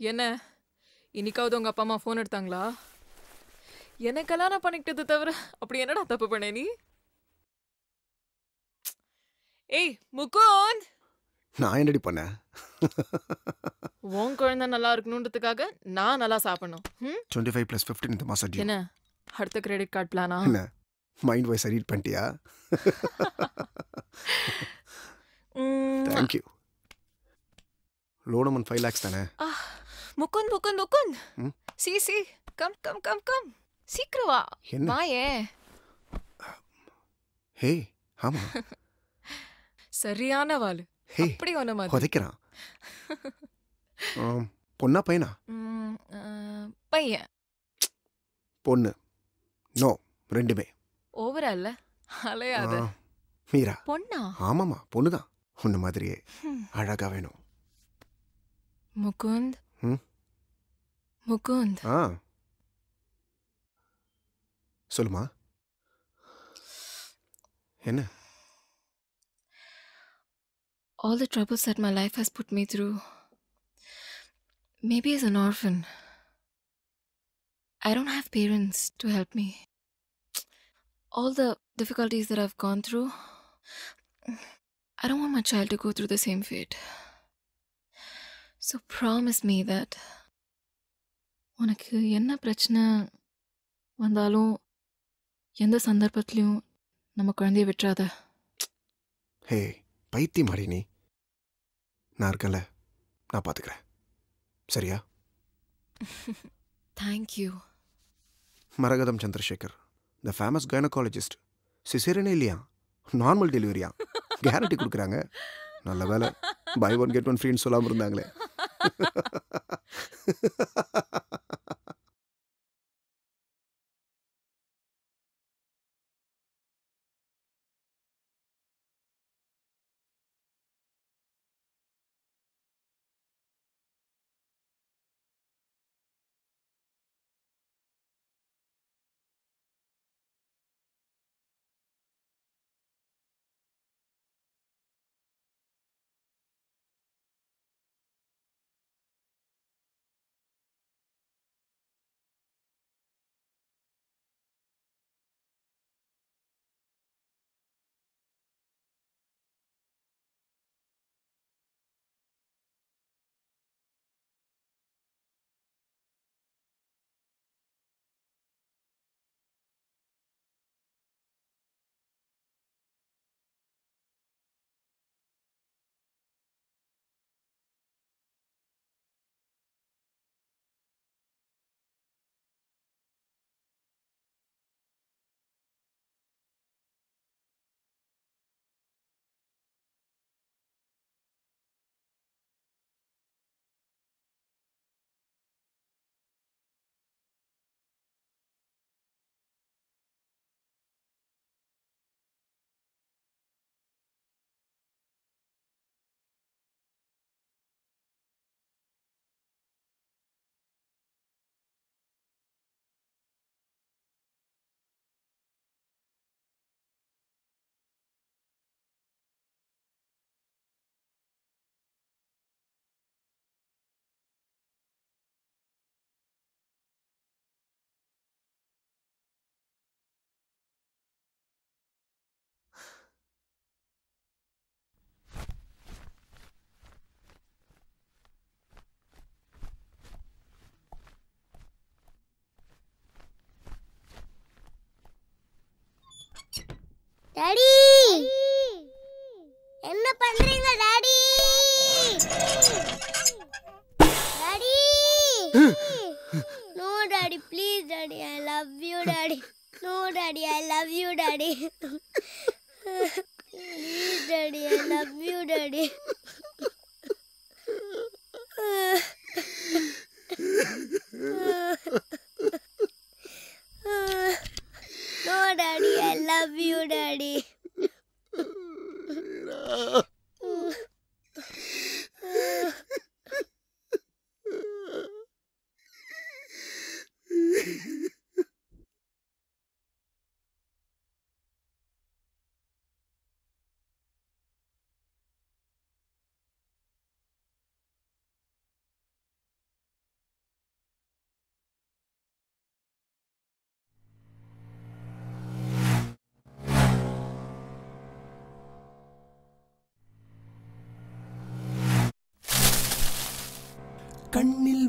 என்ன? இன்னைக்காவது உங்க அப்பா அம்மா ஃபோன் எடுத்தாங்களா? என்ன கல்யாணம் பண்ணிக்கிட்டது தவிர அப்படி என்னடா தப்பு பண்ண நீ? ஏய் முகுந்த்! நான் என்னடி பண்ணேன் உன் குழந்தை நல்லா இருக்கணுன்றதுக்காக நான் நல்லா சாப்பிடணும்? டுவெண்ட்டி ஃபைவ் ப்ளஸ் ஃபிஃப்டின் இந்த மாதம் என்ன? அடுத்த கிரெடிட் கார்டு பிளானா என்ன? மைண்ட் வாய்ஸ் ரீட் பண்ணிட்டியா? ம், thank you loan amount five lakhs தானே? ஆ, முகுந்த் முகுந்த் முகுந்த். ம்? சி C. Come come come come. சீக்கிரம் வா. வாயே. ஹே ஆமா. சரியான வாளு. அப்படி ஒண்ணு மாதிரி. உதைக்கிறான் பொண்ணா பையனா? பையன். பொண்ணு. நோ ரெண்டுமே. ஓவரா இல்ல அலையாத மீரா. பொண்ணா? ஆமாம்மா பொண்ணு தான் உன்ன மாதிரியே. அழகா வேணும். முகுந்த். ம்? முகுந்த் ஆ சொல்லுமா என்ன all the troubles that my life has put me through maybe as an orphan i don't have parents to help me all the difficulties that i've gone through i don't want my child to go through the same fate so promise me that உனக்கு என்ன பிரச்சனை வந்தாலும் எந்த சந்தர்ப்பத்திலையும் நம்ம குழந்தைய விட்டுறாத. ஹே பைத்தியம் மாடி நீ. நான் இருக்கேன்ல. நான் பார்த்துக்கிறேன் சரியா? Thank you Maragatham Chandrasekar the famous gynaecologist சிசேரனே இல்லையா? நார்மல் டெலிவரியா கேரண்டி கொடுக்குறாங்க. நல்ல வேலை பை ஒன் கெட் ஒன் ஃப்ரீன்னு சொல்லாமல் இருந்தாங்களே. டாடி என்ன பண்றீங்க daddy daddy no daddy please daddy I love you daddy no daddy I love you daddy please daddy I love you daddy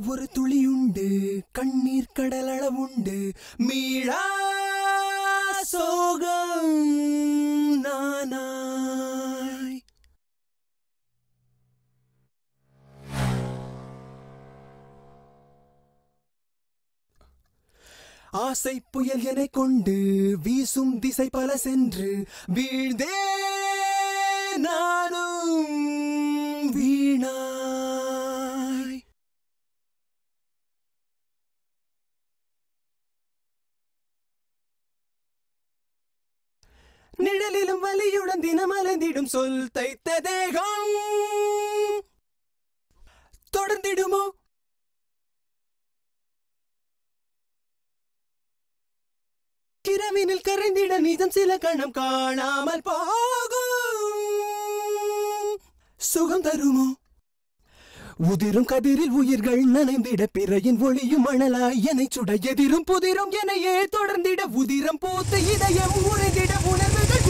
ஒரு துளியுண்டு கண்ணீர் கடலளவுண்டு. மீளா சோகம் நானாய். ஆசை புயல் என கொண்டு வீசும் திசை பல சென்று வீழ்தே நான். வலியுடன் தினமலர்ந்திடும் சொல் தைத்த தேகம். தொடர்ந்திடுமோ? கிரவினில் கரைந்திட நிதம் சில கணம் காணாமல் போகும். சுகம் தருமோ? உதிரும் கதிரில் உயிர்கள் நனைந்திட பிறையின் ஒளியும் மணலாய் என்னை சுட எதிரும் புதிரும் என ஏ தொடர்ந்திட உதிரம் பூத்த இதயம் உறைந்திட உணர்வுகள்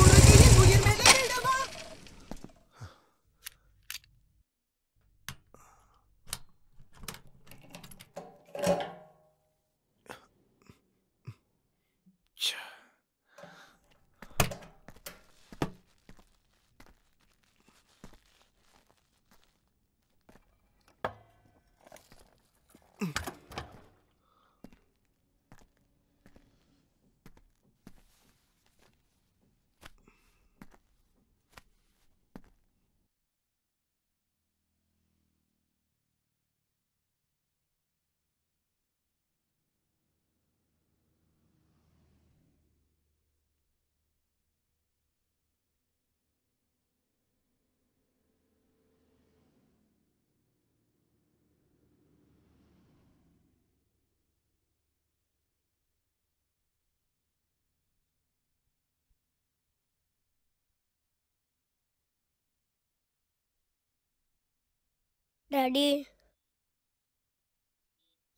டாடி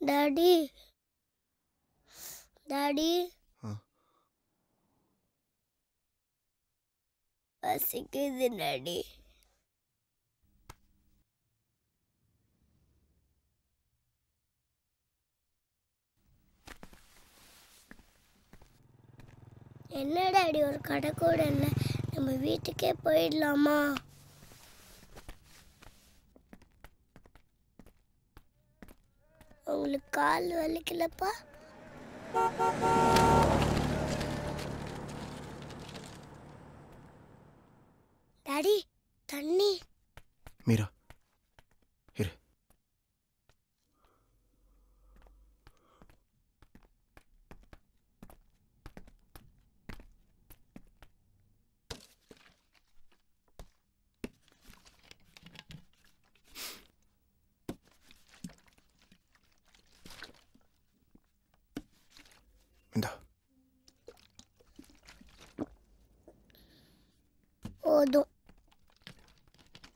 டாடி டாடி. பசிக்குது டாடி என்ன டாடி ஒரு கடை கூட இல்லை நம்ம வீட்டுக்கே போயிடலாமா? உங்களுக்கு கால் வலிக்கலப்பா. டாடி தண்ணி. மீரா. போதும்.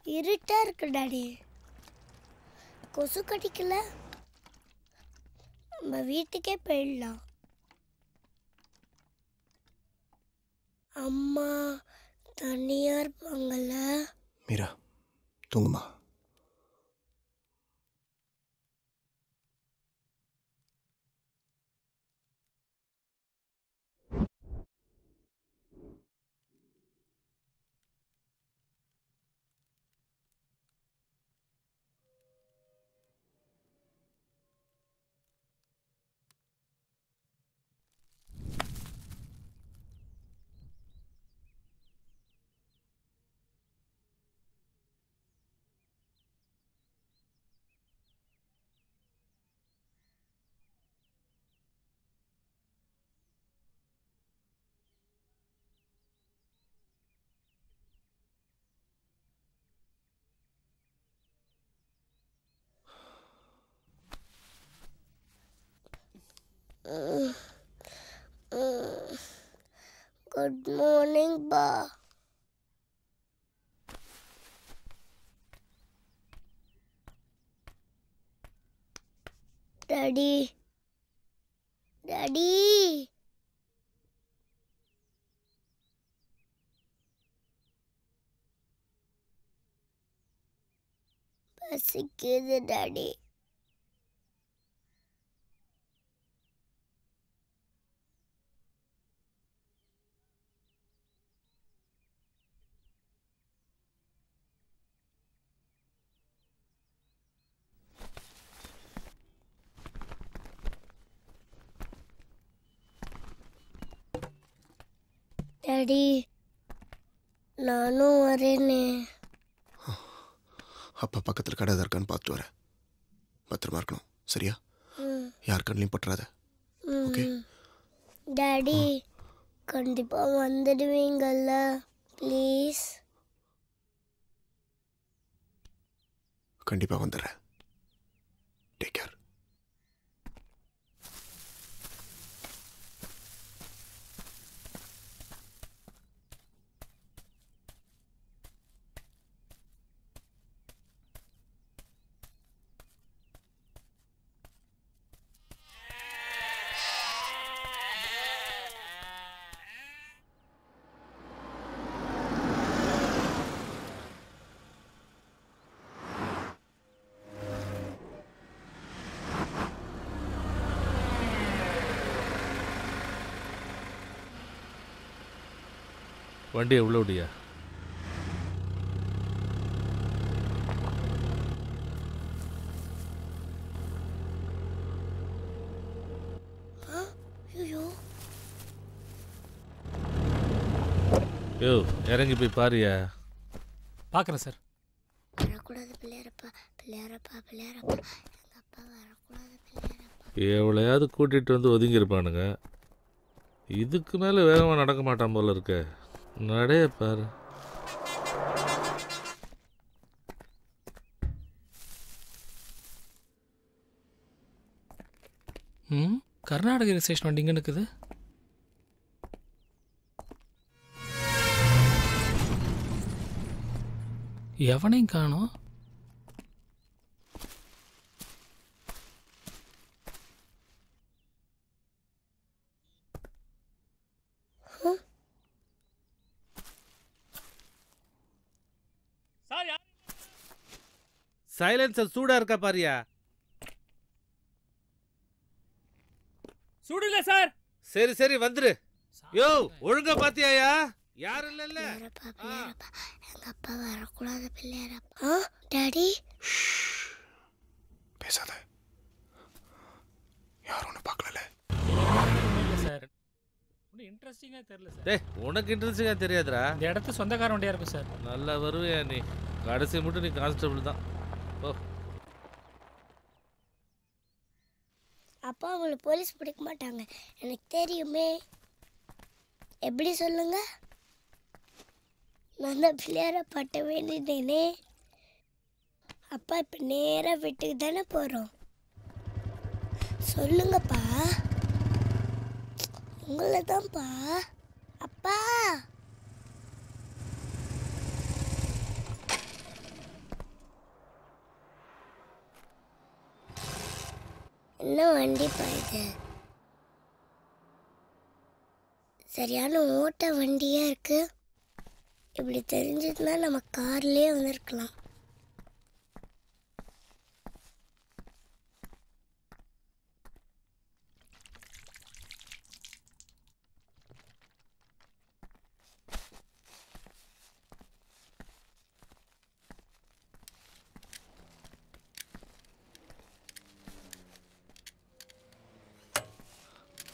இருட்டா இருக்கு டாடி. கொசு கடிக்கல. நம்ம வீட்டுக்கே போயிடலாம். அம்மா தனியா இருப்பாங்கல்ல? மீரா தூங்குமா குட் மார்னிங் பா டாடி டாடி பசிக்குது டாடி டாடி நானும் வரேனே. அப்பா பக்கத்தில் கடை எதா இருக்கான்னு பார்த்துட்டு வரேன். பத்திரமா இருக்கணும். சரியா? யார் கண்ணிலையும் பற்றாத. ம். டாடி கண்டிப்பா வந்துடுவீங்கல்ல. ப்ளீஸ். கண்டிப்பாக வந்துடுறேன். டேக் கேர் வண்டி எவ்வளோ விடியா யோ இறங்கி போய் பாரியா. பார்க்குறேன் சார். வரக்கூடாது பிள்ளையாரப்பா பிள்ளையாரப்பா பிள்ளையாரப்பா. எங்க அப்பா வரக்கூடாது பிள்ளையாரப்பா. எவ்வளையாவது கூட்டிகிட்டு வந்து ஒதுங்கியிருப்பானுங்க. இதுக்கு மேலே வேகமாக நடக்க மாட்டான் போல இருக்க. நடைய பாரு. ம்? கர்நாடக ஸ்டேஷன் வண்டி இங்கே நிற்குது எவனையும் காணும். சைலன்சர் சூடாக இருக்கா பாரியா? சுடுல சார். சரி சரி வந்துரு. யோ ஒழுங்கா பாத்தியாயா? யாரும் இல்லைல்ல பிள்ளையாரப்பா பிள்ளையாரப்பா? எங்க அப்பா வரக்கூடாது பிள்ளையாரப்பா. ஆ டாடி. பேசாத. யாரும் ஒன்று பார்க்கல இல்லை சார். ஒன்றும் இன்ட்ரெஸ்டிங்காக சார். டேய் உனக்கு இன்ட்ரெஸ்டிங்காக தெரியாதுடா. இந்த இடத்து சொந்தக்கார வண்டியாக இருக்கும் சார். நல்லா வருவியா நீ? கடைசி மட்டும் நீ கான்ஸ்டபிள் தான். அப்பா அவங்கள போலீஸ் பிடிக்க மாட்டாங்க. எனக்கு தெரியுமே. எப்படி சொல்லுங்க? நான் தான் பிள்ளையார பட்ட வேண்டிட்டேனே அப்பா இப்போ நேராக வீட்டுக்கு தானே போகிறோம் சொல்லுங்கப்பா. உங்களை தான்ப்பா. அப்பா. என்ன வண்டிப்பா இது சரியான ஓட்ட வண்டியாக இருக்குது இப்படி தெரிஞ்சதுன்னா நம்ம கார்லேயே வந்திருக்கலாம்.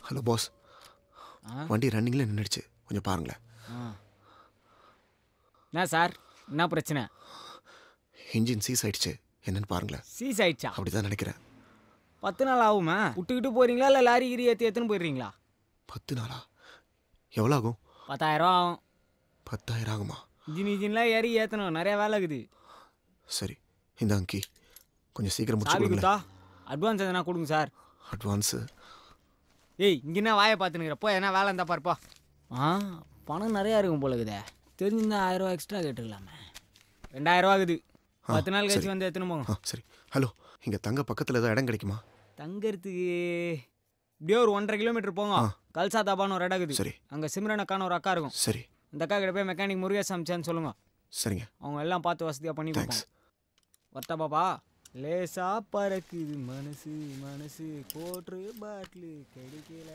Hello boss. வண்டி ரன்னிங்கில் நின்றுடுச்சு கொஞ்சம் பாருங்களேன். என்ன சார்? என்ன பிரச்சனை? இன்ஜின் சீஸ் ஆயிடுச்சு. என்னன்னு பாருங்களேன். சீஸ் ஆயிடுச்சா? அப்படி தான் நினைக்கிறேன். பத்து நாள் ஆகுமா? விட்டுக்கிட்டு போறீங்களா இல்லை லாரி கிரி ஏற்றி ஏற்றுன்னு போயிடுறீங்களா? பத்து நாளா? எவ்வளோ ஆகும் பத்தாயிரம் ரூபா ஆகும். பத்தாயிரம் ஆகுமா? இன்ஜின் இன்ஜின்லாம் ஏறி ஏற்றணும் நிறைய வேலை இருக்குது. சரி இந்த அங்கி கொஞ்சம் சீக்கிரம் முடிச்சு கொடுத்தா? அட்வான்ஸ் எதனா கொடுங்க சார். அட்வான்ஸு ஏய் இங்கே என்ன வாயை பார்த்துனுங்கிற போ என்ன வேலை இருந்தா பாருப்பா ஆ பணம் நிறையா இருக்கும் போல இருக்குதே தெரிஞ்சிருந்தா ஆயிரம் ரூபா எக்ஸ்ட்ரா கேட்டுக்கலாமே. ரெண்டாயிரம் ரூபா ஆகுது பத்து நாள் கழிச்சு. வந்து எத்தனை போங்க சரி. ஹலோ இங்கே தங்க பக்கத்தில் ஏதோ இடம் கிடைக்குமா? தங்கறதுக்கு இப்படியே ஒரு ஒன்றரை கிலோமீட்டர் போங்க. கல்சா தாபான்னு ஒரு இடம் இருக்குது. சரி. அங்கே சிம்ரன் அக்கான்னு ஒரு அக்கா இருக்கும். சரி. இந்த அக்கா கிட்ட போய் மெக்கானிக் முருகேஷ் அமிச்சான்னு சொல்லுங்க. சரிங்க. அவங்க எல்லாம் பார்த்து வசதியாக பண்ணி கொடுப்பாங்க வரட்டா பாப்பா. லேசா பறக்குது மனசு மனசு கோட்ரு பாட்டிலு கிடைக்கல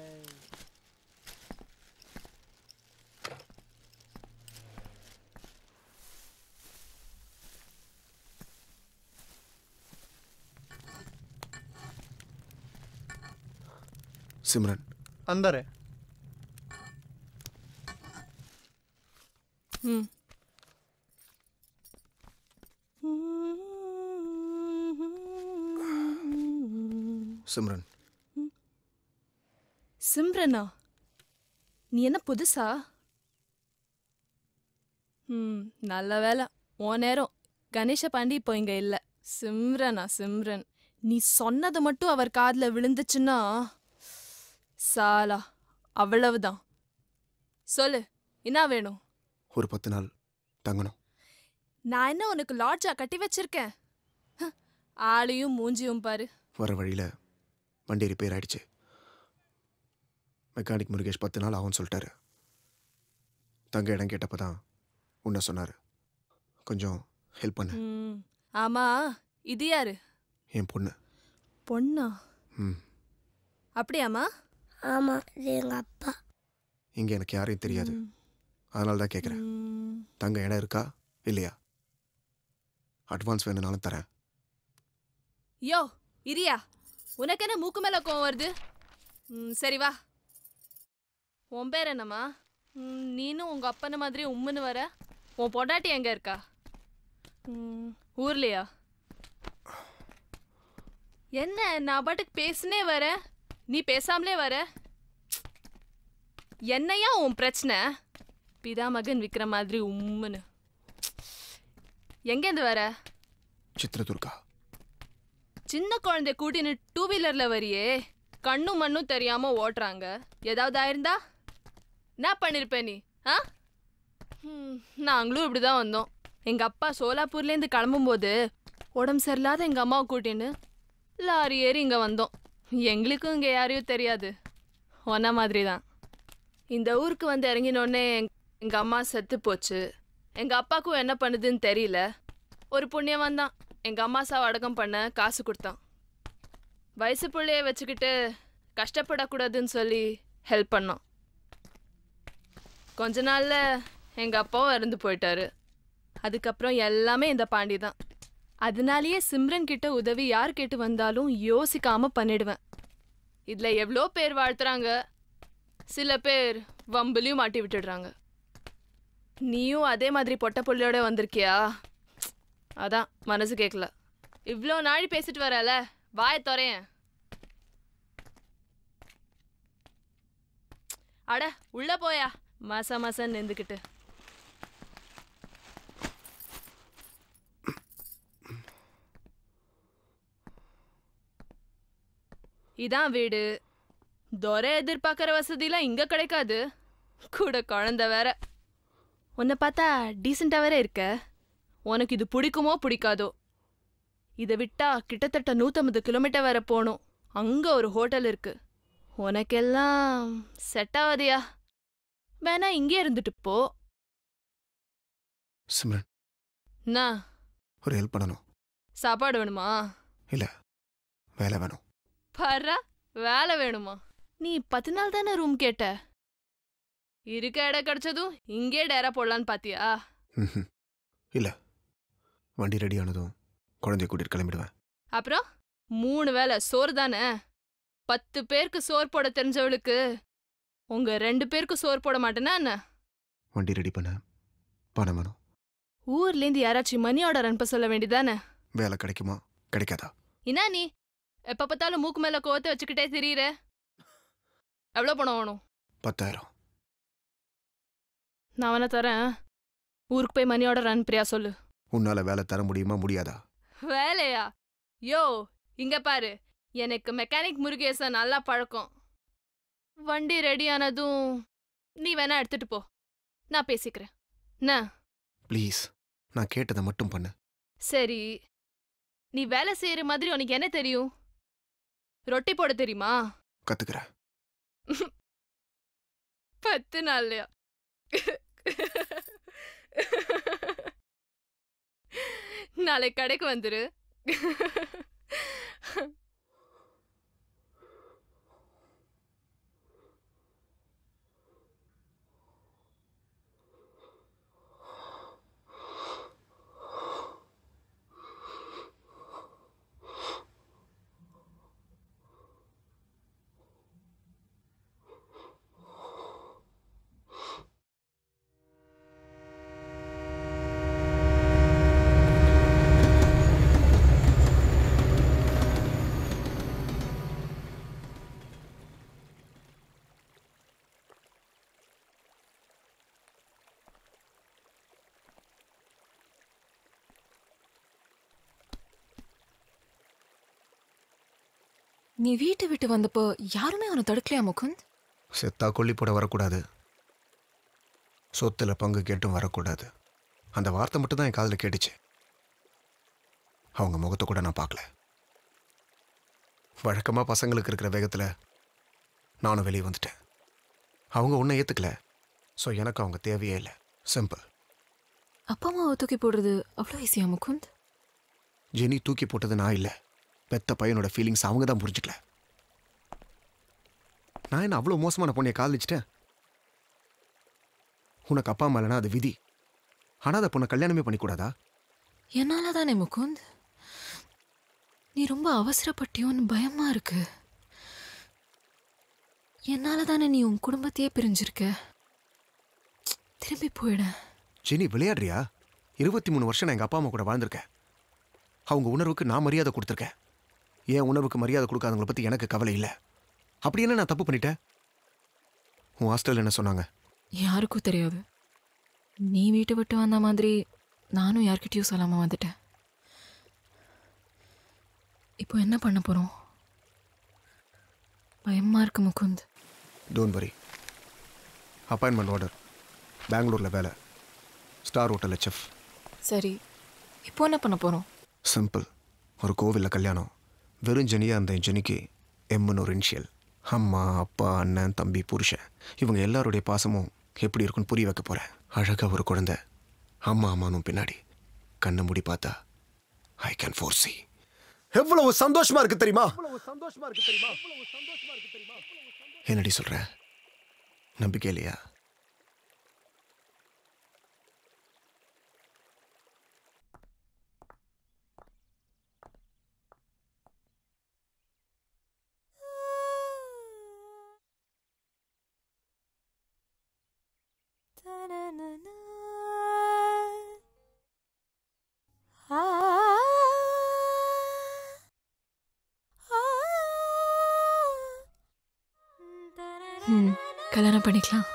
சிம்ரன் अंदर है ம் சிம்ரன். சிம்ரனா? நீ என்ன புதுசா? ம் நல்ல வேலை உன் நேரம். கணேஷ பாண்டி இப்போ இங்க இல்ல. சிம்ரனா சிம்ரன். நீ சொன்னது மட்டும் அவர் காதுல விழுந்துச்சுன்னா சாலா அவ்வளவுதான். சொல்லு என்ன வேணும்? ஒரு பத்து நாள் தங்கணும். நான் என்ன உனக்கு லாட்ஜா கட்டி வச்சிருக்கேன்? ஆளையும் மூஞ்சியும் பாரு. வர வழியில் வண்டி ரிப்பேர் ஆயிடுச்சு. மெக்கானிக் முருகேஷ் பத்து நாள் ஆகும்னு சொல்லிட்டாரு. தங்க இடம் கேட்டப்போ தான் உன்னை சொன்னார். கொஞ்சம் ஹெல்ப் பண்ணு. ம் ஆமா இது யாரு? என் பொண்ணு. பொண்ணா? ம். அப்படியாம்மா? ஆமாம் இது எங்கள் அப்பா. இங்கே எனக்கு யாரையும் தெரியாது. அதனால தான் கேட்குறேன். தங்க இடம் இருக்கா? இல்லையா? அட்வான்ஸ் வேணும்னாலும் தரேன். யோ இரியா. உனக்கு என்ன மூக்கு மேல கோவம் வருது? சரி வா. உன் பேர் என்னம்மா? நீனும் உங்க அப்பன மாதிரி உம்முன்னு வர உன் பொண்டாட்டி எங்க இருக்கா? ஊர்லையா ஊர்லயா? என்ன நான் பாட்டுக்கு பேசுனே வர? நீ பேசாமலே வர? என்னையா உன் பிரச்சனை? பிதா மகன் விக்கிற மாதிரி உம்முன்னு. எங்கேருந்து வர? சித்ரதுர்கா. சின்ன குழந்தை கூட்டின்னு டூ வீலர்ல வரியே. கண்ணும் மண்ணும் தெரியாம ஓட்டுறாங்க. ஏதாவது ஆயிருந்தா? என்ன பண்ணிருப்ப நீ? ஆ? ம், நாங்களும் இப்படிதான் வந்தோம். எங்க அப்பா சோலாப்பூர்லேருந்து கிளம்பும்போது உடம்பு சரியில்லாத எங்க அம்மாவை கூட்டின்னு லாரி ஏறி இங்க வந்தோம். எங்களுக்கும் இங்க யாரையும் தெரியாது. ஒன்ன மாதிரி தான் இந்த ஊருக்கு வந்து இறங்கினோடனே எங்க அம்மா செத்து போச்சு. எங்க அப்பாக்கும் என்ன பண்ணுதுன்னு தெரியல. ஒரு புண்ணியம் தான் எங்கள் அம்மா சாவை அடக்கம் பண்ண காசு கொடுத்தான். வயசு பிள்ளைய வச்சுக்கிட்டு கஷ்டப்படக்கூடாதுன்னு சொல்லி ஹெல்ப் பண்ணோம் கொஞ்ச நாளில் எங்கள் அப்பாவும் இறந்து போயிட்டாரு. அதுக்கப்புறம் எல்லாமே இந்த பாண்டி தான். அதனாலேயே சிம்ரன் கிட்ட உதவி யார் கேட்டு வந்தாலும் யோசிக்காம பண்ணிடுவேன். இதில் எவ்வளோ பேர் வாழ்த்துறாங்க. சில பேர் வம்புலையும் மாட்டி விட்டுடுறாங்க. நீயும் அதே மாதிரி பொட்ட புள்ளையோட வந்திருக்கியா? அதான் மனசு கேட்கல இவ்வளோ நாழி பேசிட்டு வரல வாய துறையன். அட உள்ள போயா மாசா மாசம் நின்றுக்கிட்டு. இதான் வீடு. துரை எதிர்பார்க்குற வசதிலாம் இங்கே கிடைக்காது. கூட குழந்த வேற. உன்னை பார்த்தா டீசெண்டாக வேற இருக்க. உனக்கு இது பிடிக்குமோ பிடிக்காதோ. இதை விட்டா கிட்டத்தட்ட நூற்றம்பது கிலோமீட்டர் வர போகணும். அங்க ஒரு ஹோட்டல் இருக்கு. உனக்கெல்லாம் செட் ஆகாதியா வேணா இங்கே இருந்துட்டு போ. சிம்ரன். என்ன? ஒரு ஹெல்ப் பண்ணணும். சாப்பாடு வேணுமா? வேலை வேணும். பர்றா வேலை வேணுமா? நீ பத்து நாள் தானே ரூம் கேட்ட? இருக்க இடம் கிடைச்சதும் இங்கே டேரா போடலான்னு பாத்தியா. இல்ல வண்டி ரெடி ஆனதும் குழந்தைய கூட்டிட்டு கிளம்பிடுவேன். அப்புறம்? மூணு வேளை சோறு தானே? பத்து பேருக்கு சோறு போட தெரிஞ்சவளுக்கு உங்க ரெண்டு பேருக்கு சோறு போட மாட்டேனா என்ன? வண்டி ரெடி பண்ண பணம் வேணும் ஊர்லேருந்து யாராச்சும் மணி ஆர்டர் அனுப்ப சொல்ல வேண்டியதானே? வேலை கிடைக்குமா? கிடைக்காதா? என்ன நீ? எப்ப பார்த்தாலும் மூக்கு மேல கோவத்தை வச்சுக்கிட்டே திரியிற. எவ்வளோ பணம் வேணும்? பத்தாயிரம். நான் வேணா தரேன். ஊருக்கு போய் மணி ஆர்டர் அனுப்புறியா சொல்லு. உன்னால வேலை தர முடியுமா முடியாதா? வேலையா? யோ இங்க பாரு. எனக்கு மெக்கானிக் முருகேசன் நல்லா பழக்கம். வண்டி ரெடி ஆனதும் நீ வேணா எடுத்துட்டு போ. நான் பேசிக்கிறேன். என்ன ப்ளீஸ் நான் கேட்டதை மட்டும் பண்ணு. சரி. நீ வேலை செய்யற மாதிரி உனக்கு என்ன தெரியும்? ரொட்டி போட தெரியுமா? கத்துக்கிறேன் பத்து நாள்லயா? நாளை கடைக்கு வந்துரு. நீ வீட்டை விட்டு வந்தப்போ யாருமே அவனை தடுக்கலையா முகுந்த்? செத்தா கொல்லி போட வரக்கூடாது. சொத்துல பங்கு கேட்டும் வரக்கூடாது. அந்த வார்த்தை மட்டும் தான் என் காதில் கேட்டுச்சு. அவங்க முகத்தை கூட நான் பார்க்கல. வழக்கமாக பசங்களுக்கு இருக்கிற வேகத்தில் நானும் வெளியே வந்துட்டேன். அவங்க ஒன்றும் ஏற்றுக்கல ஸோ எனக்கு அவங்க தேவையே இல்லை. சிம்பிள் அப்பா அம்மாவை தூக்கி போடுறது அவ்வளோ ஈஸியா முகுந்த்? ஜெனி தூக்கி போட்டது நான் இல்லை. பெத்த பையனோட ஃபீலிங்ஸ் அவங்க தான் புரிஞ்சுக்கல. நான் என்ன அவ்வளோ மோசமான பொண்ணையை காதலிச்சிட்டேன்? உனக்கு அப்பா அம்மா இல்லைனா அது விதி. ஆனால் அதை பொண்ணை கல்யாணமே பண்ணிக்கூடாதா? என்னால தானே முகுந்த்? நீ ரொம்ப அவசரப்பட்டியோன்னு பயமா இருக்கு. என்னால தானே நீ உன் குடும்பத்தையே பிரிஞ்சிருக்க? திரும்பி போயிட. ஜெனி விளையாடுறியா? இருபத்தி மூணு வருஷம் நான் எங்கள் அப்பா அம்மா கூட வாழ்ந்திருக்கேன். அவங்க உணர்வுக்கு நான் மரியாதை கொடுத்துருக்கேன். என் உணர்வுக்கு மரியாதை கொடுக்காதவங்களை பற்றி எனக்கு கவலை இல்லை. அப்படி என்ன நான் தப்பு பண்ணிட்டேன்? உன் ஹாஸ்டல் என்ன சொன்னாங்க? யாருக்கும் தெரியாது. நீ வீட்டை விட்டு வந்த மாதிரி நானும் யார்கிட்டயும் சொல்லாம வந்துட்டேன். இப்போ என்ன பண்ண போறோம்? பயமா இருக்கு Mukund. Don't worry appointment order பெங்களூரில் வேலை. ஸ்டார் ஹோட்டலில் செஃப் சரி இப்போ என்ன பண்ண போறோம்? சிம்பிள் ஒரு கோவிலில் கல்யாணம். வெறும் ஜெனியாக இருந்த என் ஜெனிக்கு எம்முன்னு ஒரு இனிஷியல். அம்மா அப்பா அண்ணன் தம்பி புருஷன் இவங்க எல்லாருடைய பாசமும் எப்படி இருக்குன்னு புரிய வைக்க போகிறேன் அழகாக ஒரு குழந்தை அம்மா அம்மானும் பின்னாடி கண்ணை மூடி பார்த்தா ஐ கேன் ஃபோர் சி எவ்வளவு சந்தோஷமா இருக்கு தெரியுமா? என்னடி சொல்ற? நம்பிக்கை இல்லையா? ம் கல்யாணம் பண்ணிக்கலாம்.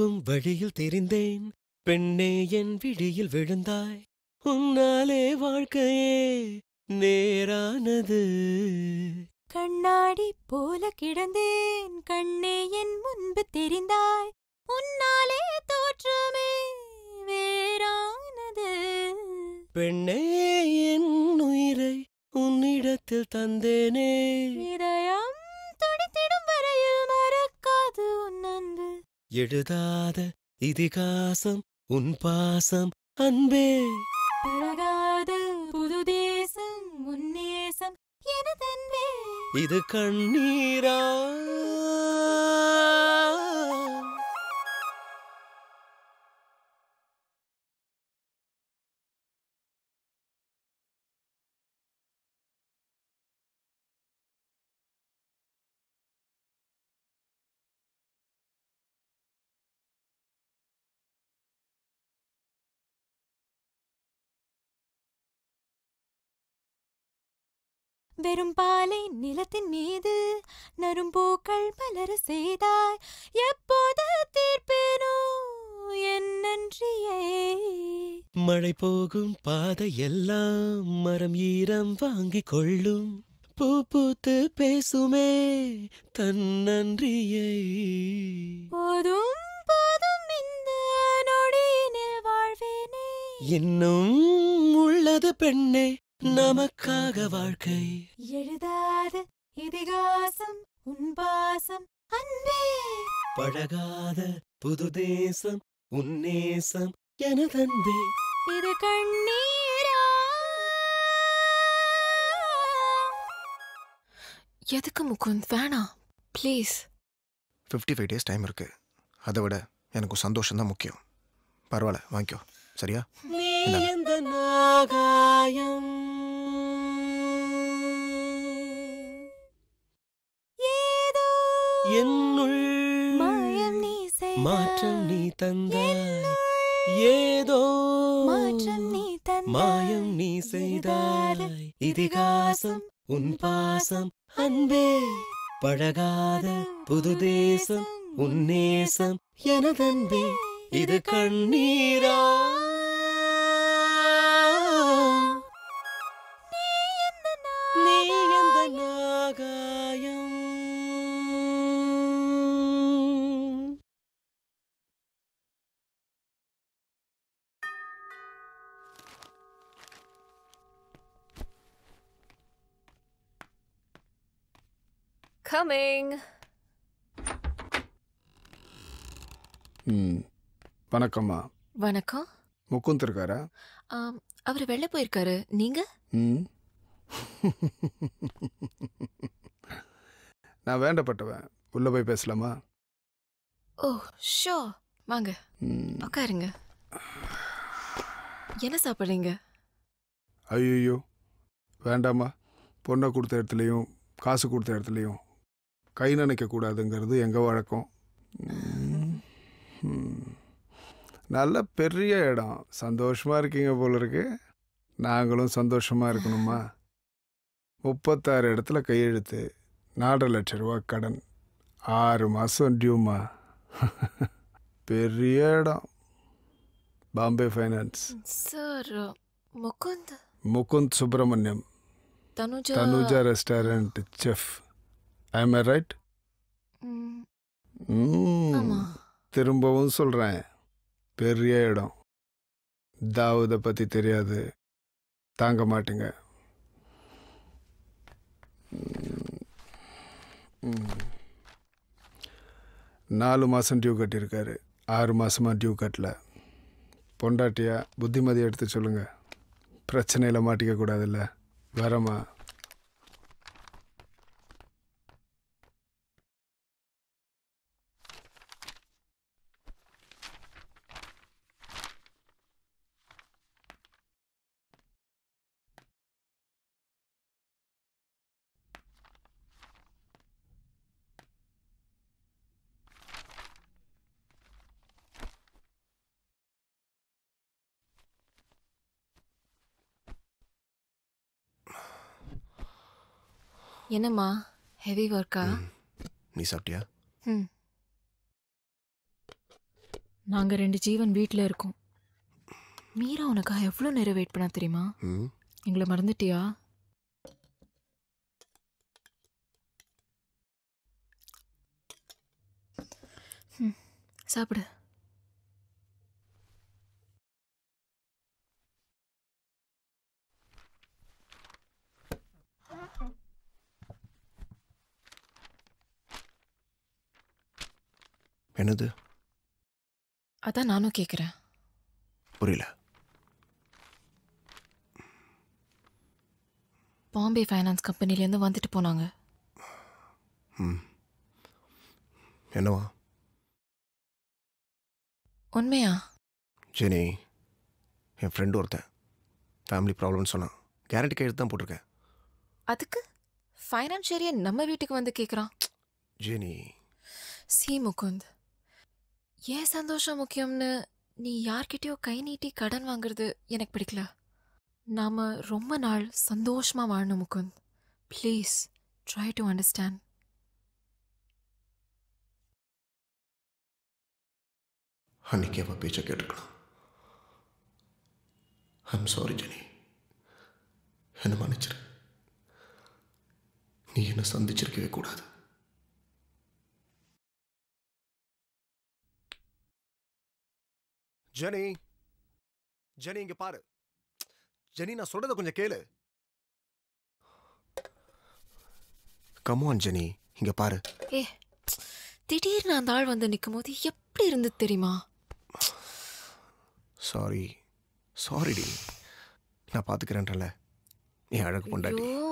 போகும் வழியில் தெரிந்தேன். பெண்ணே என் விழியில் விழுந்தாய். உன்னாலே வாழ்க்கையே நேரானது. கண்ணாடி போல கிடந்தேன். கண்ணே என் முன்பு தெரிந்தாய். உன்னாலே தோற்றமே வேறானது. பெண்ணே என் உயிரை உன்னிடத்தில் தந்தேனே. எழுதாத இதிகாசம் உன் பாசம் அன்பே. பழகாத புது தேசம் உன்னேசம் எனதன்பே. இது கண்ணீரா? வெறும் பாலை நிலத்தின் மீது நரும்பூக்கள் மலர செய்தாய். எப்போது தீர்ப்பேனோ என் நன்றியை. மழை போகும் பாதையெல்லாம் மரம் ஈரம் வாங்கிக் கொள்ளும். பூ பூத்து பேசுமே தன் நன்றியை. போதும் போதும் இந்த நொடியினில் வாழ்வேனே. இன்னும் உள்ளது பெண்ணே நமக்காக வாழ்க்கை. எழுதாத இதிகாசம் உன் பாசம் அன்பே. பழகாத புது தேசம் உன்னேசம் எனதன்பே. இது கண்ணீரா? எதுக்கு முகுந்த்? வேணாம் please. Fifty five days time இருக்கு. அதை விட எனக்கு சந்தோஷம் தான் முக்கியம். பரவாயில்ல வாங்கிக்கோ. சரியா? நீ எந்த நாகாயம்? என்னுள். மாற்றம் நீ தந்தாய் ஏதோ. மாயம் நீ செய்தாய் இதிகாசம் உன் பாசம் அன்பே பழகாத புது தேசம் உன் நேசம் எனதன்பே இது கண்ணீரா வணக்கம்மா. வணக்கம். முகுந்த் இருக்காரா? அவர் வெளில போயிருக்காரு. நீங்க? ம். நான் வேண்டப்பட்டவன். உள்ள போய் பேசலாமா? Oh show. வாங்க. உட்காருங்க என்ன சாப்பிட்றீங்க? ஐயோ வேண்டாமா பொண்ணை கொடுத்த இடத்துலையும் காசு கொடுத்த இடத்துலையும் கை நினைக்க கூடாதுங்கிறது எங்கள் வழக்கம். நல்ல பெரிய இடம். சந்தோஷமாக இருக்கீங்க போல இருக்கு. நாங்களும் சந்தோஷமாக இருக்கணுமா? முப்பத்தாறு இடத்துல கையெழுத்து. நாலரை லட்ச ரூபா கடன். ஆறு மாதம் டியூமா. பெரிய இடம். Bombay finance. Sir Mukund. Mukund Subramaniam. Tanuja. Tanuja restaurant chef. I right ம், ஆமா. திரும்பவும் சொல்கிறேன் பெரிய இடம். தாவூதை பற்றி தெரியாது. தாங்க மாட்டீங்க. நாலு மாதம் டியூ கட்டியிருக்காரு. ஆறு மாதமாக டியூ கட்டல. பொண்டாட்டியா புத்திமதி எடுத்து சொல்லுங்கள் பிரச்சனையில் மாட்டிக்க கூடாதுல்ல. வரமா? என்னம்மா? ஹெவி ஒர்க்கா நீ சாப்பிட்டியா? ம். நாங்க ரெண்டு ஜீவன் வீட்ல இருக்கோம். மீரா உனக்காக எவ்வளோ நேரம் வெயிட் பண்ணா தெரியுமா? எங்களை மறந்துட்டியா? சாப்பிடு. என்னது? அதான் நானும் கேட்குறேன் புரியல. பாம்பே ஃபைனான்ஸ் கம்பெனிலேருந்து வந்துட்டு போனாங்க. ம். என்னவா? உண்மையா? ஜெனி என் ஃப்ரெண்டு ஒருத்தன் ஃபேமிலி ப்ராப்ளம்னு சொன்னான். கேரண்டி கையெழுத்து தான் போட்டிருக்கேன். அதுக்கு? ஃபைனான்ஷியரியை நம்ம வீட்டுக்கு வந்து கேட்குறான் ஜெனி. சி முகுந்த். ஏன் சந்தோஷம் முக்கியம்னு நீ யார்கிட்டயோ கை நீட்டி கடன் வாங்குறது எனக்கு பிடிக்கல. நாம ரொம்ப நாள் சந்தோஷமா வாழணும் Mukund. Please try to understand அன்னைக்கு அவள் பேச்சை கேட்டிருக்கலாம் ஐம் சாரி ஜெனி என்னை மன்னிச்சிரு. நீ என்னை சந்திச்சிருக்கவே கூடாது. ஜெனி ஜெனி இங்க பாரு. ஜெனி நான் சொல்றத கொஞ்சம் கேளு. கமான் ஜெனி இங்க பாரு. ஏ திடீர்னு அந்த ஆள் வந்து நிற்கும் போது எப்படி இருந்தது தெரியுமா? சாரி சாரி டி. நான் பார்த்துக்கிறேன்றல என் அழகு பொண்டாட்டி. ஐயோ.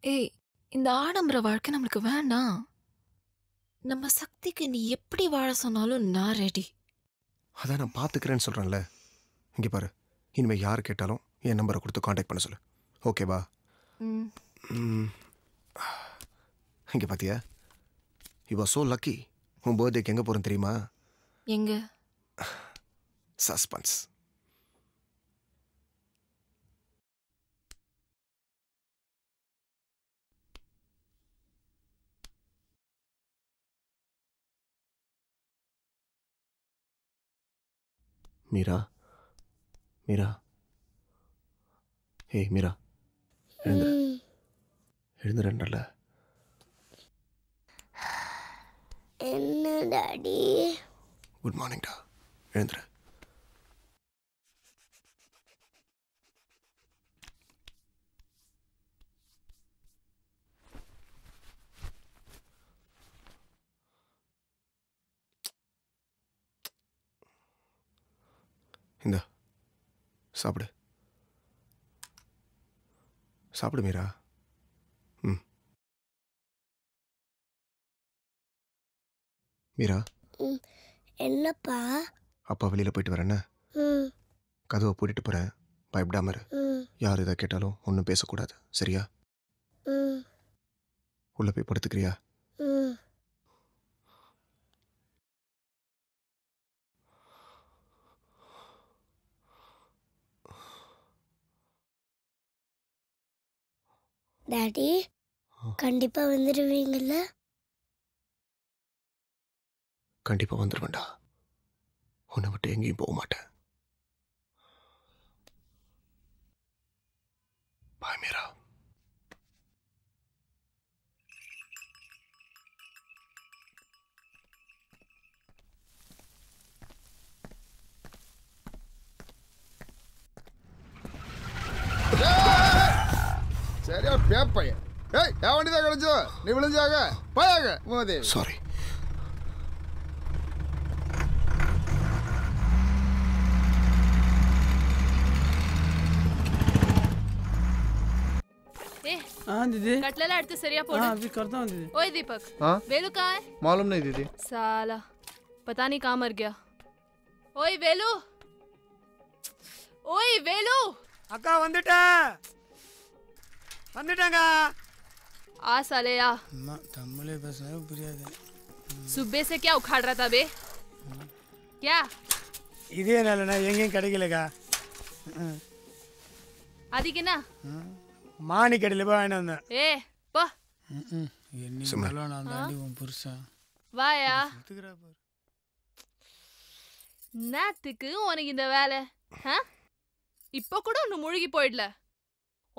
ஏய் இந்த ஆடம்பர வாழ்க்கை நம்மளுக்கு வேண்டாம் நம்ம சக்திக்கு நீ எப்படி வாழ சொன்னாலும் நான் ரெடி அதான் நான் பார்த்துக்கிறேன்னு சொல்கிறேன்ல இங்கே பாரு. இனிமேல் யார் கேட்டாலும் என் நம்பரை கொடுத்து காண்டாக்ட் பண்ண சொல்லு. ஓகேவா. இங்கே பார்த்தியா யூ ஆர் ஸோ லக்கி உன் பர்த்டேக்கு எங்கே போகிறேன் தெரியுமா? எங்க? சஸ்பென்ஸ் மீரா மீரா ஏய் மீரா எழுந்துரு. எழுந்துறேன்ல என்ன டாடி குட் மார்னிங்டா எழுந்துரு. இந்த சாப்பிடு. சாப்பிடு மீரா. ம். மீரா. என்னப்பா? அப்பா வெளியில் போயிட்டு வரேன்னு கதவை பூட்டிட்டு போகிறேன் பயப்படாம இரு. யார் எதை கேட்டாலும் ஒன்றும் பேசக்கூடாது. சரியா? உள்ளே போய் படுத்துக்கிறியா? டாடி கண்டிப்பா வந்துடுவீங்கல்ல கண்டிப்பாக வந்துடுவேன்டா உன்னை விட்டு எங்கேயும் போக மாட்டேன். பாய் மீரா சரியா பேப்பையன் ஏய் என் வண்டி தான் கிடைச்சோ நீ விழுந்சாக போயாக மோதி சாரி ए हाँ दीदी कटलेला எடுத்து சரியா போடு हाँ अभी करता हूँ दीदी ओए दीपक हाँ? वेलू कहाँ है मालूम नहीं दीदी साला पता नहीं कहाँ मर गया ओए वेलू ओए वेलू அக்கா வந்துட்டேன் வந்துட்டேங்க आ साले आ அம்மா தமிழே பேசினாலும் புரியாது सुबह से क्या उखाड़ रहा था बे क्या இதே நல்லண்ணா எங்கேயும் கிடைக்கலக்கா ம், அதுக்கு என்ன ம். மானி கடையில் போய் வாங்கிட்டு வந்தேன் ஏ போ ம், ம். என்னைக்கு நான் தாண்டி உன் புருஷன் வாயா ஒத்துக்கிறா பாரு. நேத்துக்கு உனக்கு இந்த வேலை ஆ? இப்போ கூட ஒன்று முழுகி போயிடல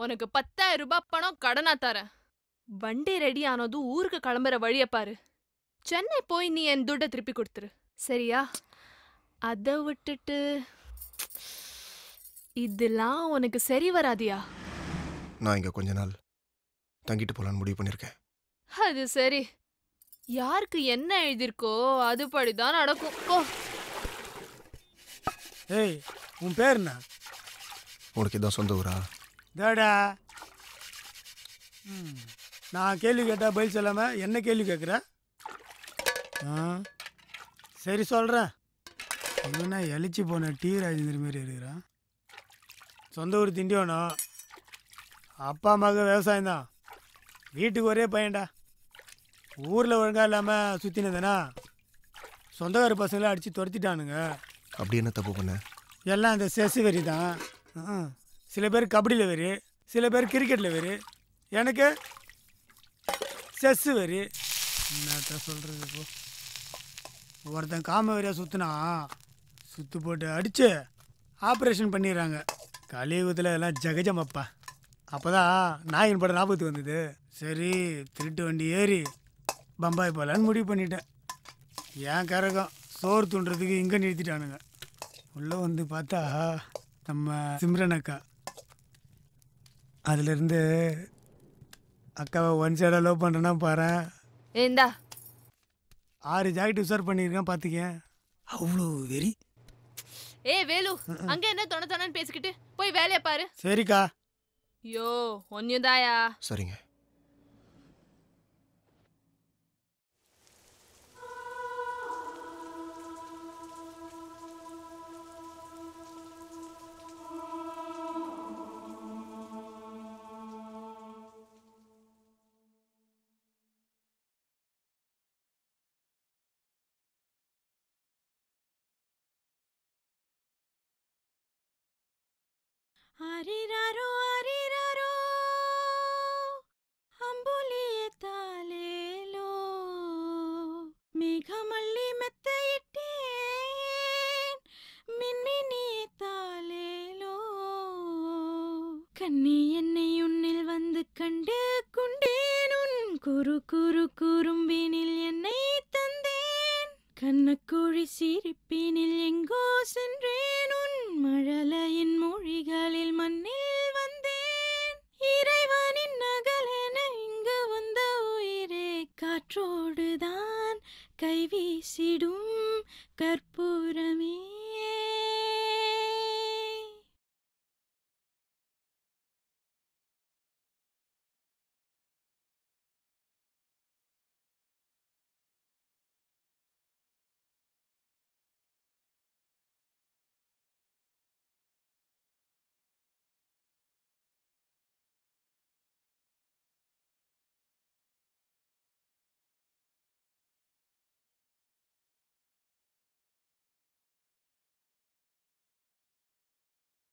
உனக்கு பத்தாயிரம் ரூபாய் பணம் கடனா தரேன். வண்டி ரெடி ஆனதும் ஊருக்கு கிளம்புற வழிய பாரு. சென்னை போய் நீ என் துட்டை திருப்பி கொடுத்துரு. சரியா? அதை விட்டுட்டு இதெல்லாம் உனக்கு சரி வராதியா? நான் இங்கே கொஞ்ச நாள் தங்கிட்டு போகலான்னு முடிவு பண்ணியிருக்கேன் அது சரி. யாருக்கு என்ன எழுதியிருக்கோ அதுபடிதான் நடக்கும். போ. ஏய் உன் பேர் என்ன? உனக்கு இதான் சொந்த ஊரா? தேடா ம். நான் கேள்வி கேட்டால் பதில் சொல்லாமல் என்ன கேள்வி கேட்குற ஆ சரி சொல்கிறேன் இவனா எலிச்சு போன டி ராஜேந்திர மாரி இருக்கிறான். சொந்த ஊர் திண்டிவனம். அப்பா அம்மாவுக்கு விவசாயம் தான். வீட்டுக்கு ஒரே பையன்டா. ஊரில் ஒழுங்கா இல்லாமல் சுற்றினதுனா சொந்தக்கார பசங்களை அடித்து துரத்திட்டானுங்க. அப்படி என்ன தப்பு பண்ண? எல்லாம் அந்த செஸ் வெறி தான் ஆ. சில பேர் கபடியில் வெறி சில பேர் கிரிக்கெட்டில் வெறி எனக்கு செஸ்ஸு வரு என்னத்த சொல்கிறது இப்போ? ஒருத்தன் காம வரியா சுற்றினா சுற்று போட்டு அடித்து ஆப்ரேஷன் பண்ணிடுறாங்க. கலியுகத்தில் எல்லாம் ஜெகஜமப்பா. அப்போ தான் நாயின் படம் ஞாபகத்துக்கு வந்தது. சரி திருட்டு வண்டி ஏறி பம்பாய் போகலான்னு முடிவு பண்ணிட்டேன். ஏன் கரகம் சோறு தூண்டுறதுக்கு இங்கே நிறுத்திட்டானுங்க. உள்ளே வந்து பார்த்தா நம்ம சிம்ரன் அக்கா. அதுலேருந்து அக்காவை ஒன் சைடாக லவ் பண்ணுறேன்னா பாரு. ஏந்தா? ஆறு ஜாக்கெட் உசார் பண்ணியிருக்கேன் பார்த்துக்க அவ்வளோ வெறி. ஏ வேலு அங்க என்ன தொண தொணன்னு பேசிக்கிட்டு? போய் வேலையை பாரு. சரிக்கா. யோ ஒன்னுதாயா சரிங்க.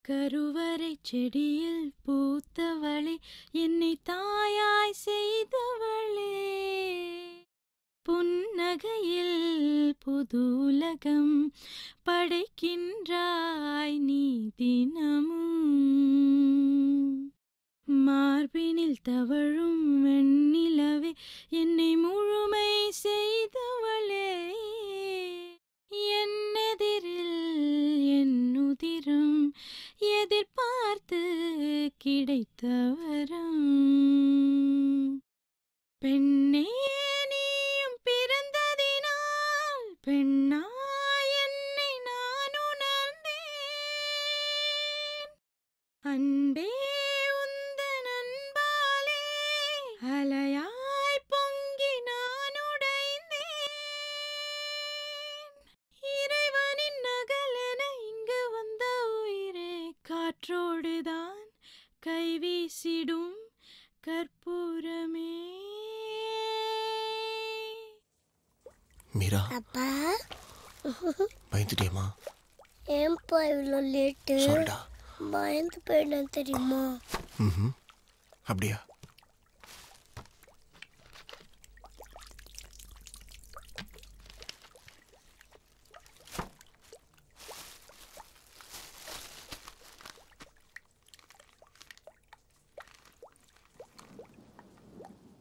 கருவறை செடியில் பூத்தவளே என்னை தாயாய் செய்தவளே. புன்னகையில் புதுலகம் படைக்கின்றாய் நீ தினமும். மார்பினில் தவழும் வெண்ணிலவே என்னை முழுமை செய்தவளே. என்னெதிரில் என்னுதிரும் எதிர்பார்த்து கிடைத்த வரம் பெண்ணே நீயும் பிறந்ததினால் பெண்ணா பயந்து போயிட்டேன் தெரியுமா? ம் அப்படியா?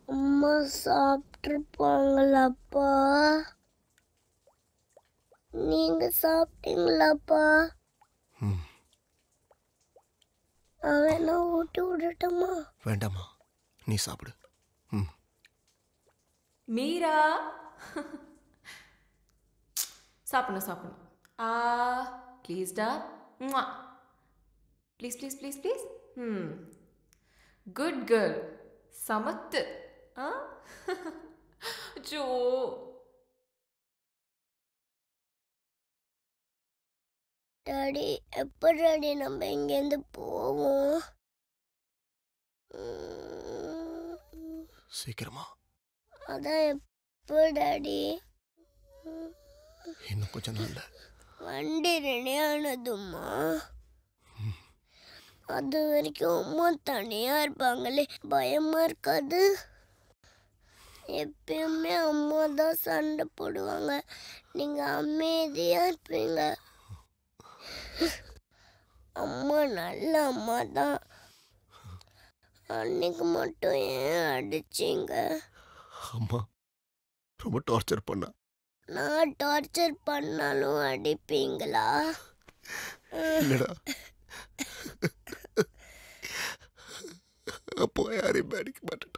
அம்மா சாப்பிட்ருப்பாங்களாப்பா நீங்க சாப்பிட்டீங்களாப்பா? நீ சாப்பிடு. ம். மீரா. சாப்பிடணும் சாப்பிடணும். ஆ ப்ளீஸ்டா ப்ளீஸ் ப்ளீஸ் ப்ளீஸ் ப்ளீஸ் ம். குட் கேர்ள் சமத்து. ஆ? ஜோ டாடி எப்போ டாடி நம்ம இங்கேருந்து போவோம் சீக்கிரமா. அதான் எப்போ டாடி இன்னும் கொஞ்ச நாள்ல. வண்டி ரெடி ஆனதுமா அது வரைக்கும் அம்மா தனியாக இருப்பாங்களே பயமாக இருக்காது. எப்பயுமே அம்மா தான் சண்டை போடுவாங்க. நீங்கள் அமைதியாக இருப்பீங்க. அம்மா நல்ல அம்மா தான். அன்னைக்கு மட்டும் ஏன் அடிச்சீங்க? அம்மா ரொம்ப டார்ச்சர் பண்ணா. நான் டார்ச்சர் பண்ணாலும் அடிப்பீங்களா? இல்லடா. அப்போ யாரையும் அடிக்க மாட்டேன்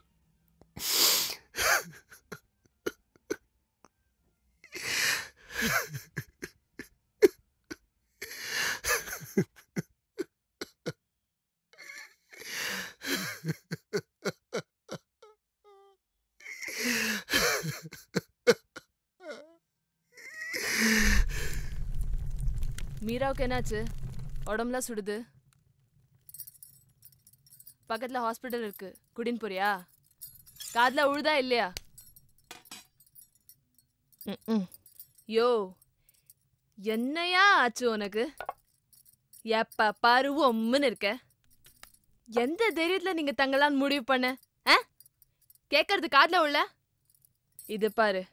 மீராவுக்கு என்னாச்சு? உடம்புலாம் சுடுது. பக்கத்தில் ஹாஸ்பிட்டல் இருக்கு. குடின்னு போறியா? காதில் உழுதா இல்லையா? யோ என்னையா ஆச்சு உனக்கு? எப்ப பாரு ஒம்முன்னு இருக்க. எந்த தைரியத்துல நீங்க தங்கலான்னு முடிவு பண்ண? ஆ? கேட்கறது காதுல உள்ள? இது பாரு.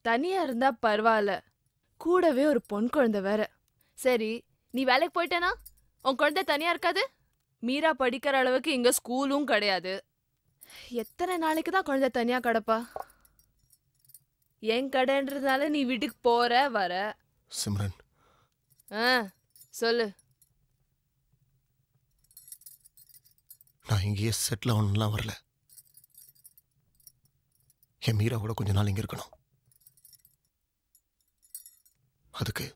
தனியா இருந்தா பரவாயில்ல. கூடவே ஒரு பொன் குழந்தை வேற. சரி நீ வேலைக்கு போயிட்டேனா? உன் குழந்தை தனியா இருக்காது? மீரா படிக்கிற அளவுக்கு இங்க ஸ்கூலும் கிடையாது. எத்தனை நாளைக்கு தான் குழந்தை தனியா கிடப்பா? என் கடைன்றதுனால நீ வீட்டுக்கு போற வர. சிம்ரன். ஆ சொல்லு. நான் இங்கேயே செட்டில் ஆகணும்லாம் வரல. என் மீராவோட கொஞ்ச நாள் இங்கே இருக்கணும். அதுக்கு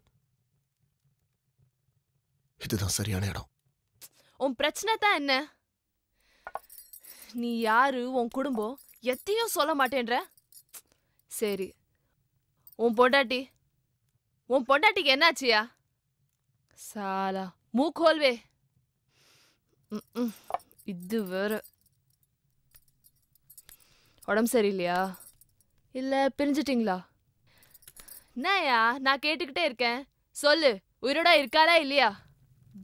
இதுதான் சரியான இடம். உன் பிரச்சனை தான் என்ன? நீ யாரு? உன் குடும்பம்? எத்தையும் சொல்ல மாட்டேன்ற? சரி. உன் பொண்டாட்டி? உன் பொண்டாட்டிக்கு என்னாச்சியா? சாலா. மூக்கோல்வே. ம்ம். இது வேற உடம்பு சரியில்லையா இல்லை பிரிஞ்சிட்டிங்களா என்னய்யா நான் கேட்டுக்கிட்டே இருக்கேன் சொல்லு உயிரோட இருக்காளா இல்லையா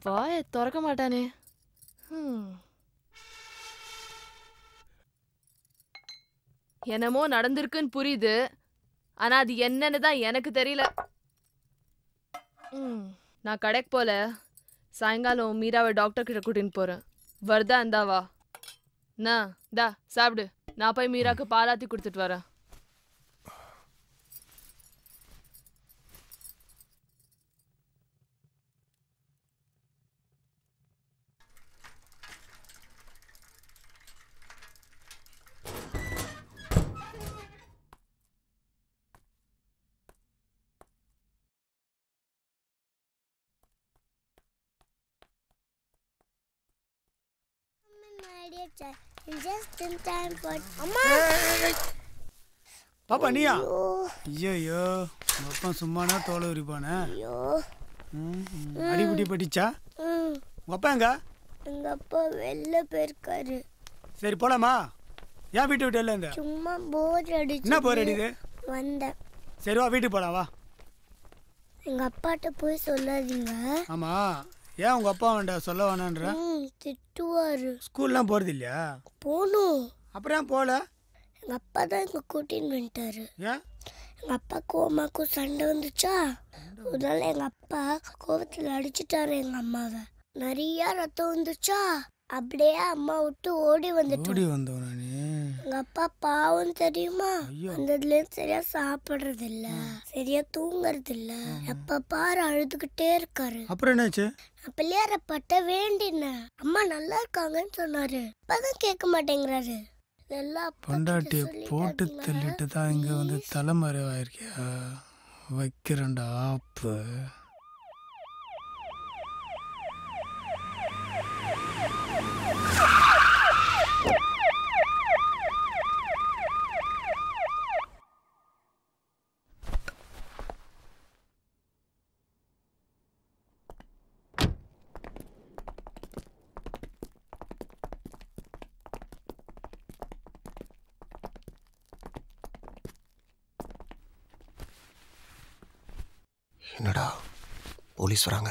வாயை திறக்க மாட்டானே. என்னமோ நடந்திருக்குன்னு புரியுது ஆனா அது என்னன்னு தான் எனக்கு தெரியல ம், நான் கடைக்கு போல சாயங்காலம் மீராவை டாக்டர் கிட்ட கூட்டின்னு போறேன் வருதா இந்தா நான் தா சாப்பிடு. நான் போய் மீராக்கு பாலாத்தி கொடுத்துட்டு வரேன். In time for அம்மா! பாப்பா நீயா? ஐயோ. அப்பா சும்மானா தோலை உரிப்பானே. அடிபிடி பட்டிச்சா? ம், உங்க அப்பா எங்க? எங்க அப்பா வெளில போயிருக்காரு. சரி போலாமா? ஏன் வீட்டு விட்டு இருந்த சும்மா போர் அடிச்சு என்ன bore அடிக்குது? வந்தேன். சரி வா வீட்டுக்கு போலாம் வா. எங்க அப்பாட்ட போய் சொல்லாதீங்க. ஆமா. ஏன் உங்க அப்பா வேண்ட சொல்ல வேணான்ற? திட்டுவாரு. ஸ்கூல்லாம் போறது இல்லையா? போகணும் அப்புறம் போகல எங்க அப்பா தான் எங்க கூட்டின்னு வந்துட்டாரு ஏன்? எங்க அப்பாக்கும் அம்மாக்கும் சண்டை வந்துச்சா? அதனால எங்க அப்பா கோவத்துல அடிச்சிட்டாரு எங்க அம்மாவை. நிறைய ரத்தம் வந்துச்சா? அப்படியே அம்மா விட்டு ஓடி வந்துட்டோம். ஓடி வந்தவனா நீ எங்க அப்பா பாவம் தெரியுமா? வந்ததுல இருந்து சரியா சாப்பிடுறது இல்ல சரியா தூங்குறது இல்ல எப்ப பாரு அழுதுகிட்டே இருக்காரு. அப்புறம் என்னாச்சு? நான் பிள்ளையாரப்பட்ட வேண்டினேன். அம்மா நல்லா இருக்காங்கன்னு சொன்னாரு. அப்பதான் கேட்க மாட்டேங்கிறாரு. கிட்ட பொண்டாட்டிய போட்டு. தள்ளிட்டு தான் இங்க வந்து தலைமறைவாயிருக்கியா? வைக்கிறேன்டா ஆப்பு. பேசுறாங்க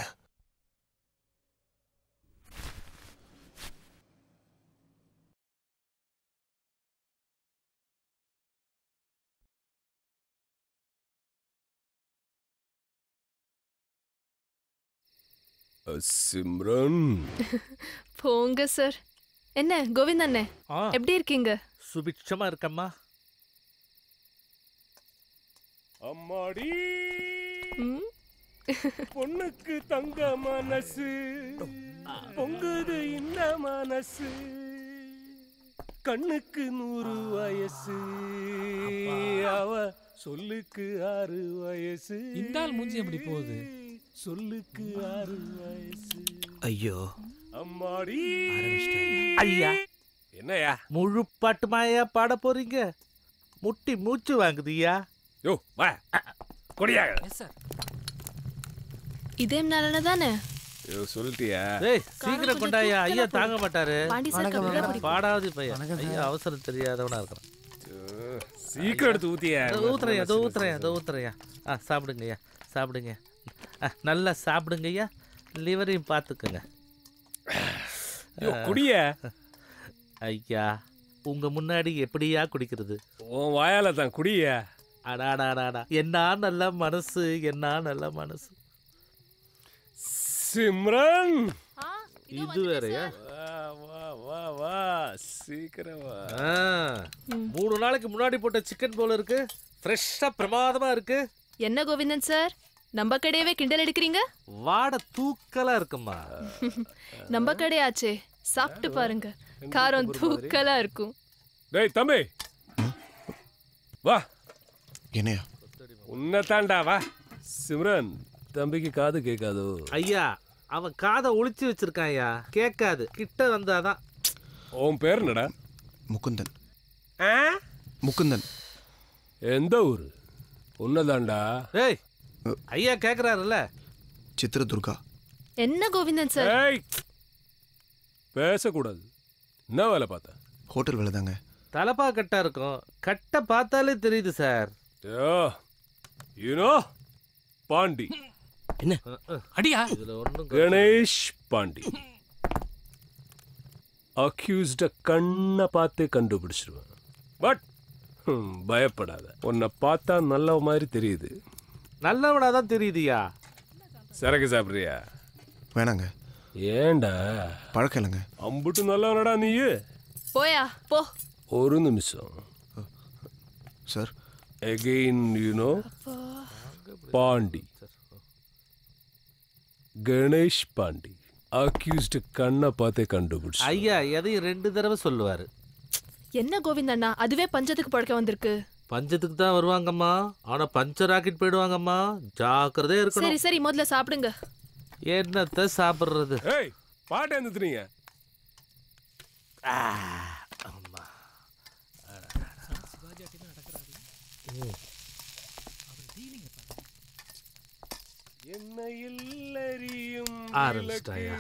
சிம்ரன். போங்க சார். என்ன கோவிந்த் அண்ணே எப்படி இருக்கீங்க? சுபிட்சமா இருக்கம்மா. அம்மாடி. பொண்ணுக்கு தங்க மனசு பொங்குது இந்த மனசு கண்ணுக்கு நூறு வயசு அவ சொல்லுக்கு ஆறு வயசு. இந்த ஆள் மூஞ்சி எப்படி போகுது? சொல்லுக்கு ஆறு வயசு. ஐயோ. அம்மாடி. ஐயா. என்னையா முழு பாட்டுமாயா பாட போறீங்க? முட்டி மூச்சு வாங்குதுய்யா யோ வா. கொடியா. இதே நாளன தானே சொல்லிட்டியா? சீக்கிரம் கொண்டாயா? ஐயா தாங்க மாட்டாரு. பாடாவது பையன். ஐயா அவசரம் தெரியாதவனா இருக்கிறான். சீக்கிரம் எடுத்து ஊத்தியா? இதோ ஊத்துறேன் இதோ ஊத்துறேன் இதோ ஊத்துறேன் ஆ சாப்பிடுங்கய்யா சாப்பிடுங்க. ஆ, நல்லா சாப்பிடுங்கய்யா லிவரையும் பார்த்துக்குங்க. குடியா. ஐயா உங்க முன்னாடி எப்படியா குடிக்கிறது? உன் வாயால தான் குடியா? அடாடாடாடா. என்ன நல்ல மனசு என்ன நல்ல மனசு. சிம்ரன்! இது வேறயா? வா வா வா சீக்கிரம். வா ஆ, மூணு நாளைக்கு முன்னாடி போட்ட சிக்கன் போல இருக்கு. ஃப்ரெஷ்ஷா பிரமாதமா இருக்கு. என்ன கோவிந்தன் சார்? நம்ம கடையவே கிண்டல் எடுக்கிறீங்க வாடை தூக்கலா இருக்குமா நம்ம கடையாச்சே. சாப்பிட்டு பாருங்க. காரம் தூக்கலா இருக்கும். டேய் தம்பி! வா. என்னையா? உன்னை தாண்டா வா. சிம்ரன். தம்பிக்கு காது கேட்காதோ? ஐயா அவன் காதை ஒளிச்சு வச்சிருக்கான் ஐயா. கேட்காது. கிட்ட வந்தாதான். உன் பேர் என்னடா? முகுந்தன். முகுந்தன். எந்த ஊர்? உன்னதாண்டா ஏய் ஐயா கேக்குறாருல்ல. சித்திரதுர்கா. என்ன கோவிந்தன் சார்? ஏய் பேசக்கூடாது. என்ன வேலை பார்த்த? ஹோட்டல் வேலை தாங்க. தலப்பா கட்டா இருக்கும். கட்டை பார்த்தாலே தெரியுது சார். யோ யூனோ பாண்டி. என்ன? அடியா? கணேஷ் பாண்டி. அக்யூஸ்ட கண்ணை பார்த்தே கண்டுபிடிச்சிருவேன். பட் பயப்படாத. உன்னை பார்த்தா நல்ல மாதிரி தெரியுது. நல்லவனா தான் தெரியுதுயா? சரக்கு சாப்பிட்றியா? வேணாங்க. ஏன்டா பழக்கம் இல்லைங்க. அம்புட்டு நல்லவனடா நீயு? போயா போ. ஒரு நிமிஷம். Sir. Again you know Pandi. Ganesh Pandi accused கண்ணை பார்த்தே கண்டுபிடிச்சு. ஐயா எதையும் ரெண்டு தடவை சொல்லுவாரு. என்ன கோவிந்தண்ணா அதுவே பஞ்சத்துக்கு பழக்க வந்திருக்கு. பஞ்சத்துக்கு தான் வருவாங்கம்மா. ஆனா பஞ்சர் ஆக்கிட்டு போயிடுவாங்கம்மா. ஜாக்கிரதையா சரி இருக்கணும். சரி முதல்ல சாப்பிடுங்க. என்னத்த சாப்பிடுறது? ஏய் பாட்டு எழுந்துறீங்க என்ன ஆரம்பிச்சிட்டாயா?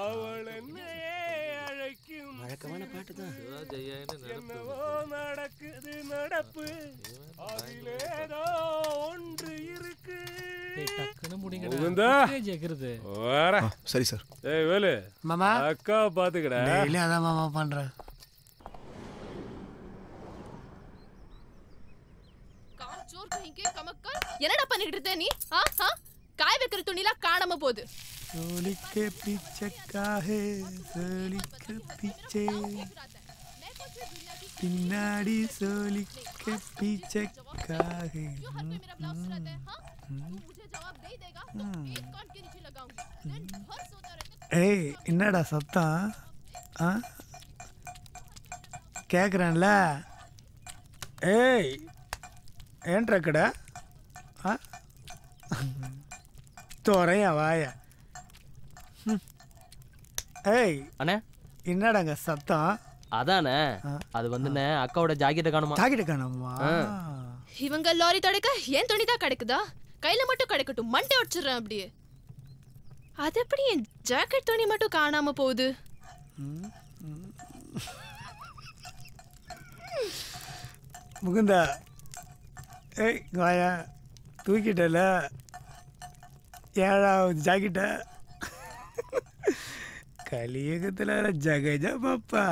அவள் அழைக்கும் வழக்கமான பாட்டு தான். என்னவோ நடக்குது நடப்பு. அதிலேதோ ஒன்று இருக்கு. சரி சார். ஏய் வேலு. மாமா. அக்கா பாத்துக்கடா. டெய்லி அதான் மாமா பண்றேன் என்னடா பண்ணிக்கிட்டு நீ? ஆ ஆ? காய் வைக்கிற துணிலாம் காணாம போகுது. சோலிக்கு பிச்சைக்காக சோலிக்கு பிச்சை. பின்னாடி சோலிக்கு பிச்சைக்காக. ஏய் என்னடா சத்தம்? ஆ? கேட்குறேன்ல ஏய் ஏன்ட்ரா கடை ஆ? துறையா வாயா. ஏய் அண்ணே. என்னடாங்க சத்தம்? அதானே. அது வந்துண்ணே அக்காவோட ஜாக்கெட்டை காணுமா? ஜாக்கெட் காணுமா? இவங்க லாரி தொடைக்க ஏன் துணி தான் கிடைக்குதா? கையில மட்டும் கிடைக்கட்டும் மண்டை உடச்சிடுறேன் அப்படியே. அது எப்படி என் ஜாக்கெட் துணி மட்டும் காணாம போகுது? முகுந்தா ஏய் வாயா தூக்கிட்டல. ஏழாவது ஜாக்கெட்ட கலியுகத்தில் ஜகஜ பாப்பா.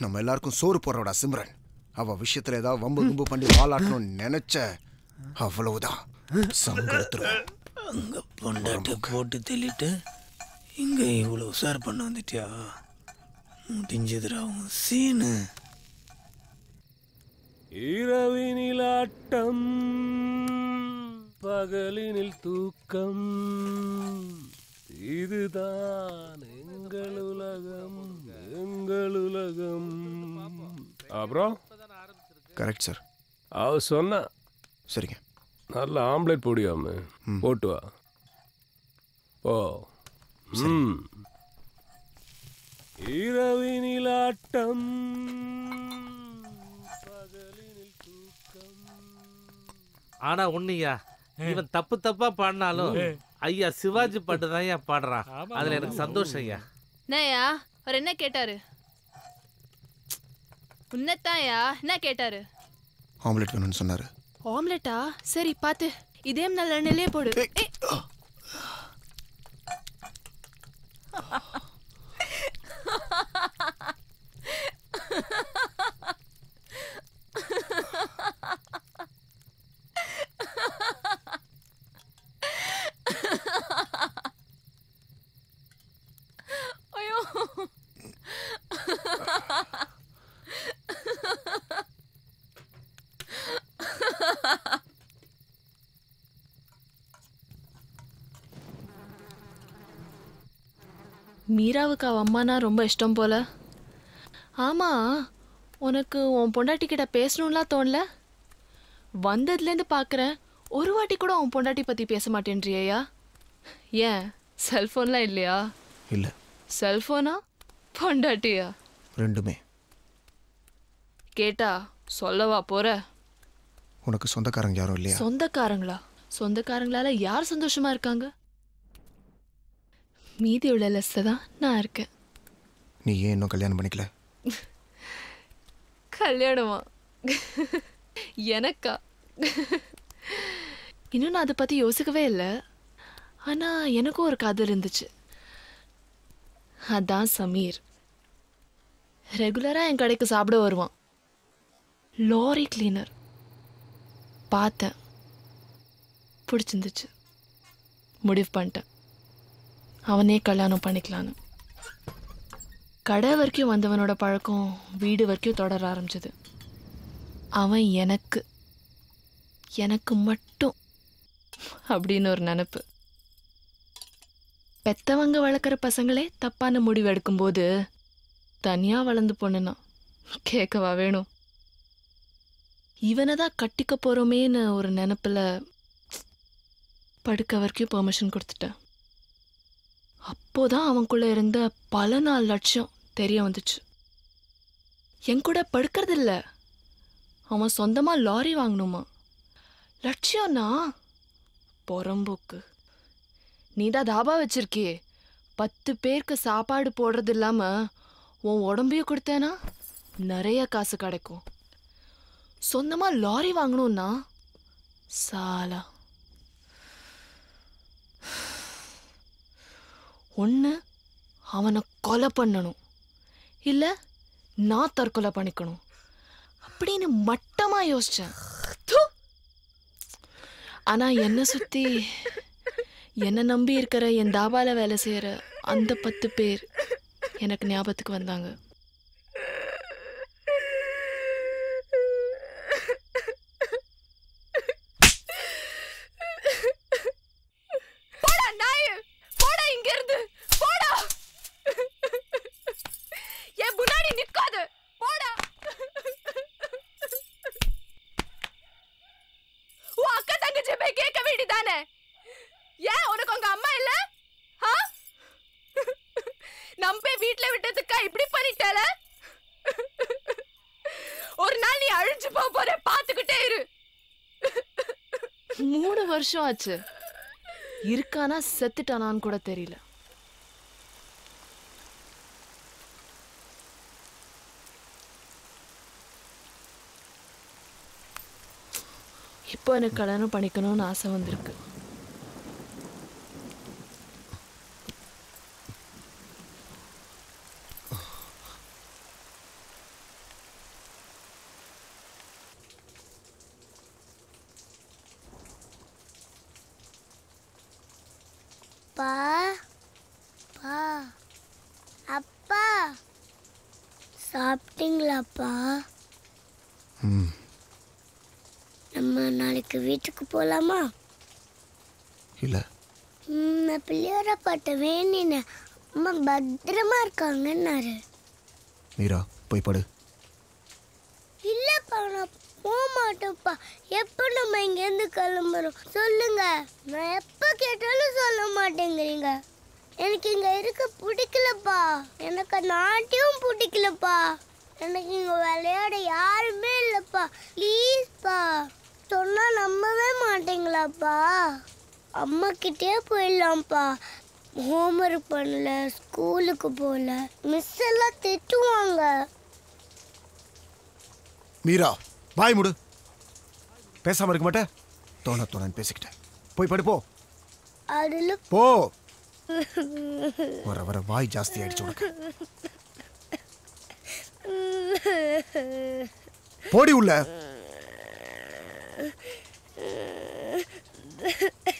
நம்ம எல்லாருக்கும் சோறு போடுறவடா சிம்ரன் அவ விஷயத்துல ஏதாவது வம்பு கும்பு பண்ணி வாலாட்டணும்னு நினைச்ச அவ்வளவுதான் அங்க பொண்டாட்டி போட்டு தெளிட்டு இங்க இவ்வளோ உஷார் பண்ண வந்துட்டியா முடிஞ்சதுடா உன் சீனு இரவினில் ஆட்டம் பகலினில் தூக்கம். இதுதான் எங்கள் உலகம் எங்கள் உலகம். அப்புறம்? Correct sir. அவ சொன்னா சரிங்க. நல்ல ஆம்லேட் போடியாம போட்டு வா. ஓ ம். இரவினில் ஆட்டம் ஆனா உன்னையா? இவன் தப்பு தப்பா பாடினாலும் ஐயா சிவாஜி பாட்டு தான் ஐயா பாடுறான் அதுல எனக்கு சந்தோஷம் ஐயா. என்னய்யா? அவர் என்ன கேட்டாரு? உன்னத்தாயா என்ன கேட்டாரு? ஆம்லெட் வேணும்னு சொன்னார். ஆம்லெட்டா? சரி பாத்து. இதே நல்ல எண்ணெயிலே போடு. ஏய். ஐயோ மீராவுக்கு அவ அம்மானா ரொம்ப இஷ்டம் போல. ஆமா உனக்கு உன் பொண்டாட்டி கிட்ட பேசணும்லாம் தோணல? வந்ததுலேருந்து பார்க்குறேன் ஒரு வாட்டி கூட உன் பொண்டாட்டி பற்றி பேச மாட்டேன்றியா ஏன் செல்ஃபோன்லாம் இல்லையா? இல்லை. செல்ஃபோனா பொண்டாட்டியா? ரெண்டுமே. கேட்டா சொல்லவா போற? உனக்கு சொந்தக்காரங்க யாரும் இல்லையா? சொந்தக்காரங்களா? சொந்தக்காரங்களால யார் சந்தோஷமா இருக்காங்க? மீதி உள்ள லெஸ்ல தான் நான் இருக்கேன். நீ ஏன் இன்னும் கல்யாணம் பண்ணிக்கல? கல்யாணமா? எனக்கா? இன்னும் நான் அதை பற்றி யோசிக்கவே இல்லை. ஆனால் எனக்கும் ஒரு காதல் இருந்துச்சு. அதான் சமீர். ரெகுலராக என் கடைக்கு சாப்பிட வருவான். லாரி கிளீனர் பார்த்தேன். பிடிச்சிருந்துச்சு. முடிவு பண்ணிட்டேன். அவனே கல்யாணம் பண்ணிக்கலான்னு. கடை வரைக்கும் வந்தவனோட பழக்கம் வீடு வரைக்கும் தொடர ஆரம்பிச்சது. அவன் எனக்கு எனக்கு மட்டும் அப்படின்னு ஒரு நினப்பு. பெத்தவங்க வளர்க்குற பசங்களே தப்பான முடிவு எடுக்கும்போது தனியாக வளர்ந்து போனேன்னா கேட்கவா வேணும்? இவனை தான் கட்டிக்க போகிறோமேன்னு ஒரு நினப்பில் படுக்க வரைக்கும் பெர்மிஷன் கொடுத்துட்டேன். அப்போதான் அவனுக்குள்ள இருந்த பல நாள் லட்சியம் தெரிய வந்துச்சு. என் கூட படுக்கிறது அவன் சொந்தமா லாரி வாங்கணுமா? லட்சியம்னா? புறம்போக்கு. நீ தான் தாபா வச்சிருக்கியே. பத்து பேருக்கு சாப்பாடு போடுறது இல்லாம உன் உடம்பையும் கொடுத்தேனா? நிறைய காசு கிடைக்கும். சொந்தமா லாரி வாங்கணும்னா? சாலா. ஒன்று அவனை கொலை பண்ணணும். இல்லை நான் தற்கொலை பண்ணிக்கணும். அப்படின்னு மட்டமாக யோசித்தேன் ஆனால் என்னை சுற்றி என்னை நம்பி இருக்கிற என் தாபாவில் வேலை செய்கிற அந்த பத்து பேர் எனக்கு ஞாபகத்துக்கு வந்தாங்க போடா நாயே போடா இங்க இருந்து போடா என் முன்னாடி நிக்காத போடா உன் அக்கா தங்கச்சி போய் கேட்க வேண்டியதானே ஏன் உனக்கு உங்க அம்மா இல்ல? ஆ? நம்பே வீட்டுல விட்டதுக்கா இப்படி பண்ணிட்டல? ஒரு நாள் நீ அழிஞ்சு போக போற பாத்துக்கிட்டே இரு. மூணு வருஷம் ஆச்சு. இருக்கானா செத்துட்டானான்னு கூட தெரியல. இப்போ எனக்கு கல்யாணம் பண்ணிக்கணும்னு ஆசை வந்திருக்கு அப்பா அப்பா அப்பா சாப்பிட்டீங்களாப்பா ம் நம்ம நாளைக்கு வீட்டுக்கு போகலாமா இல்லை ம், நான் பிள்ளையார பாட்ட வேண்டினேன் அம்மா பத்திரமா இருக்காங்கன்னாரு. மீரா போய் படு. இல்லப்பா நான் போக மாட்டேன்ப்பா எப்போ நம்ம இங்கேருந்து கிளம்புறோம்? சொல்லுங்க. நான் எப்போ கேட்டாலும் சொல்ல மாட்டேங்கிறீங்க. எனக்கு இங்க இருக்க பிடிக்கலப்பா. எனக்கு நாட்டையும் பிடிக்கலப்பா. எனக்கு இங்க விளையாட யாருமே இல்லப்பா. ப்ளீஸ்ப்பா. சொன்னா நம்பவே மாட்டீங்களாப்பா. அம்மா கிட்டே போயிடலாம்ப்பா ஹோம்ஒர்க் பண்ணல ஸ்கூலுக்கு போகல மிஸ் எல்லாம் திட்டுவாங்க. மீரா வாய் முடு. பேசாம இருக்க மாட்டே தோண தோணன்னு பேசிக்கிட்டேன். போய் படு போ. அதுல போ. வர வர வாய் ஜாஸ்தி ஆயிடுச்சு உனக்கு. போடி உள்ள.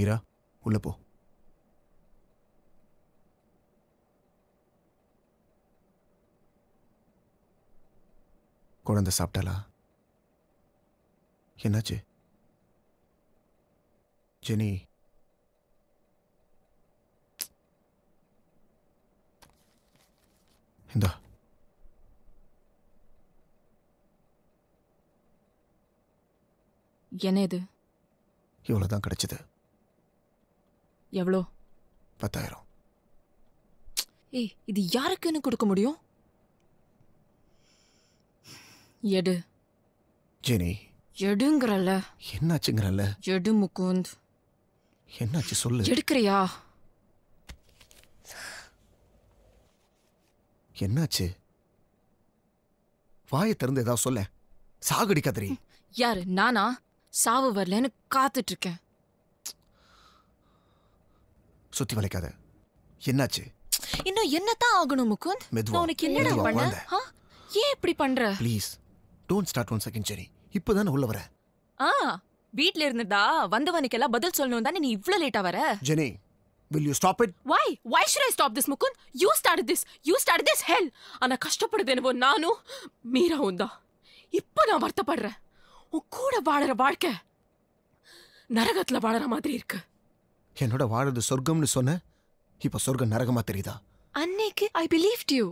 மீரா உள்ள போ. குழந்தை சாப்பிட்டாளா? என்னாச்சு? ஜெனி. இந்தா. என்ன இது இவ்வளோதான் கிடைச்சது. எவ்வளோ பத்தாயிரம். ஏய் இது யாருக்குன்னு கொடுக்க முடியும்? எடு. ஜெனி. எடுங்கறல்ல. என்னாச்சுங்கிறல்ல? எடு முகுந்த். என்னாச்சு சொல்லு. எடுக்கிறியா? என்னாச்சு? வாயை திறந்து ஏதாவது சொல்ல சாகடிக்காதரி யாரு நானா? சாவு வரலன்னு காத்துட்டு இருக்கேன் சுத்தி வளைக்காத. என்னாச்சு? இன்னும் என்னதான் ஆகணும் முகுந்த்? மெதுவா, உனக்கு என்னடா பண்ண? ஏன் இப்படி பண்ற? Please don't start one second Jenny இப்போதானே உள்ள வர. ஆ வீட்ல இருந்ததா வந்தவனுக்கெல்லாம் பதில் சொல்லணும் தானே நீ இவ்ளோ லேட்டா வர? Jenny will you stop it why? Why should i stop this mukund you started this. You started this hell. ஆனா கஷ்டப்படுது என்னவோ நானும் மீராவும் தான். இப்போ நான் வருத்தப்படுறேன். உன் கூட வாழற வாழ்க்கை நரகத்துல வாழற மாதிரி இருக்கு. என்னோட வாழறது சொர்க்கம்னு சொன்ன இப்போ சொர்க்கம் நரகமா தெரியுதா? அன்னைக்கு ஐ பிலீவ்ட் யூ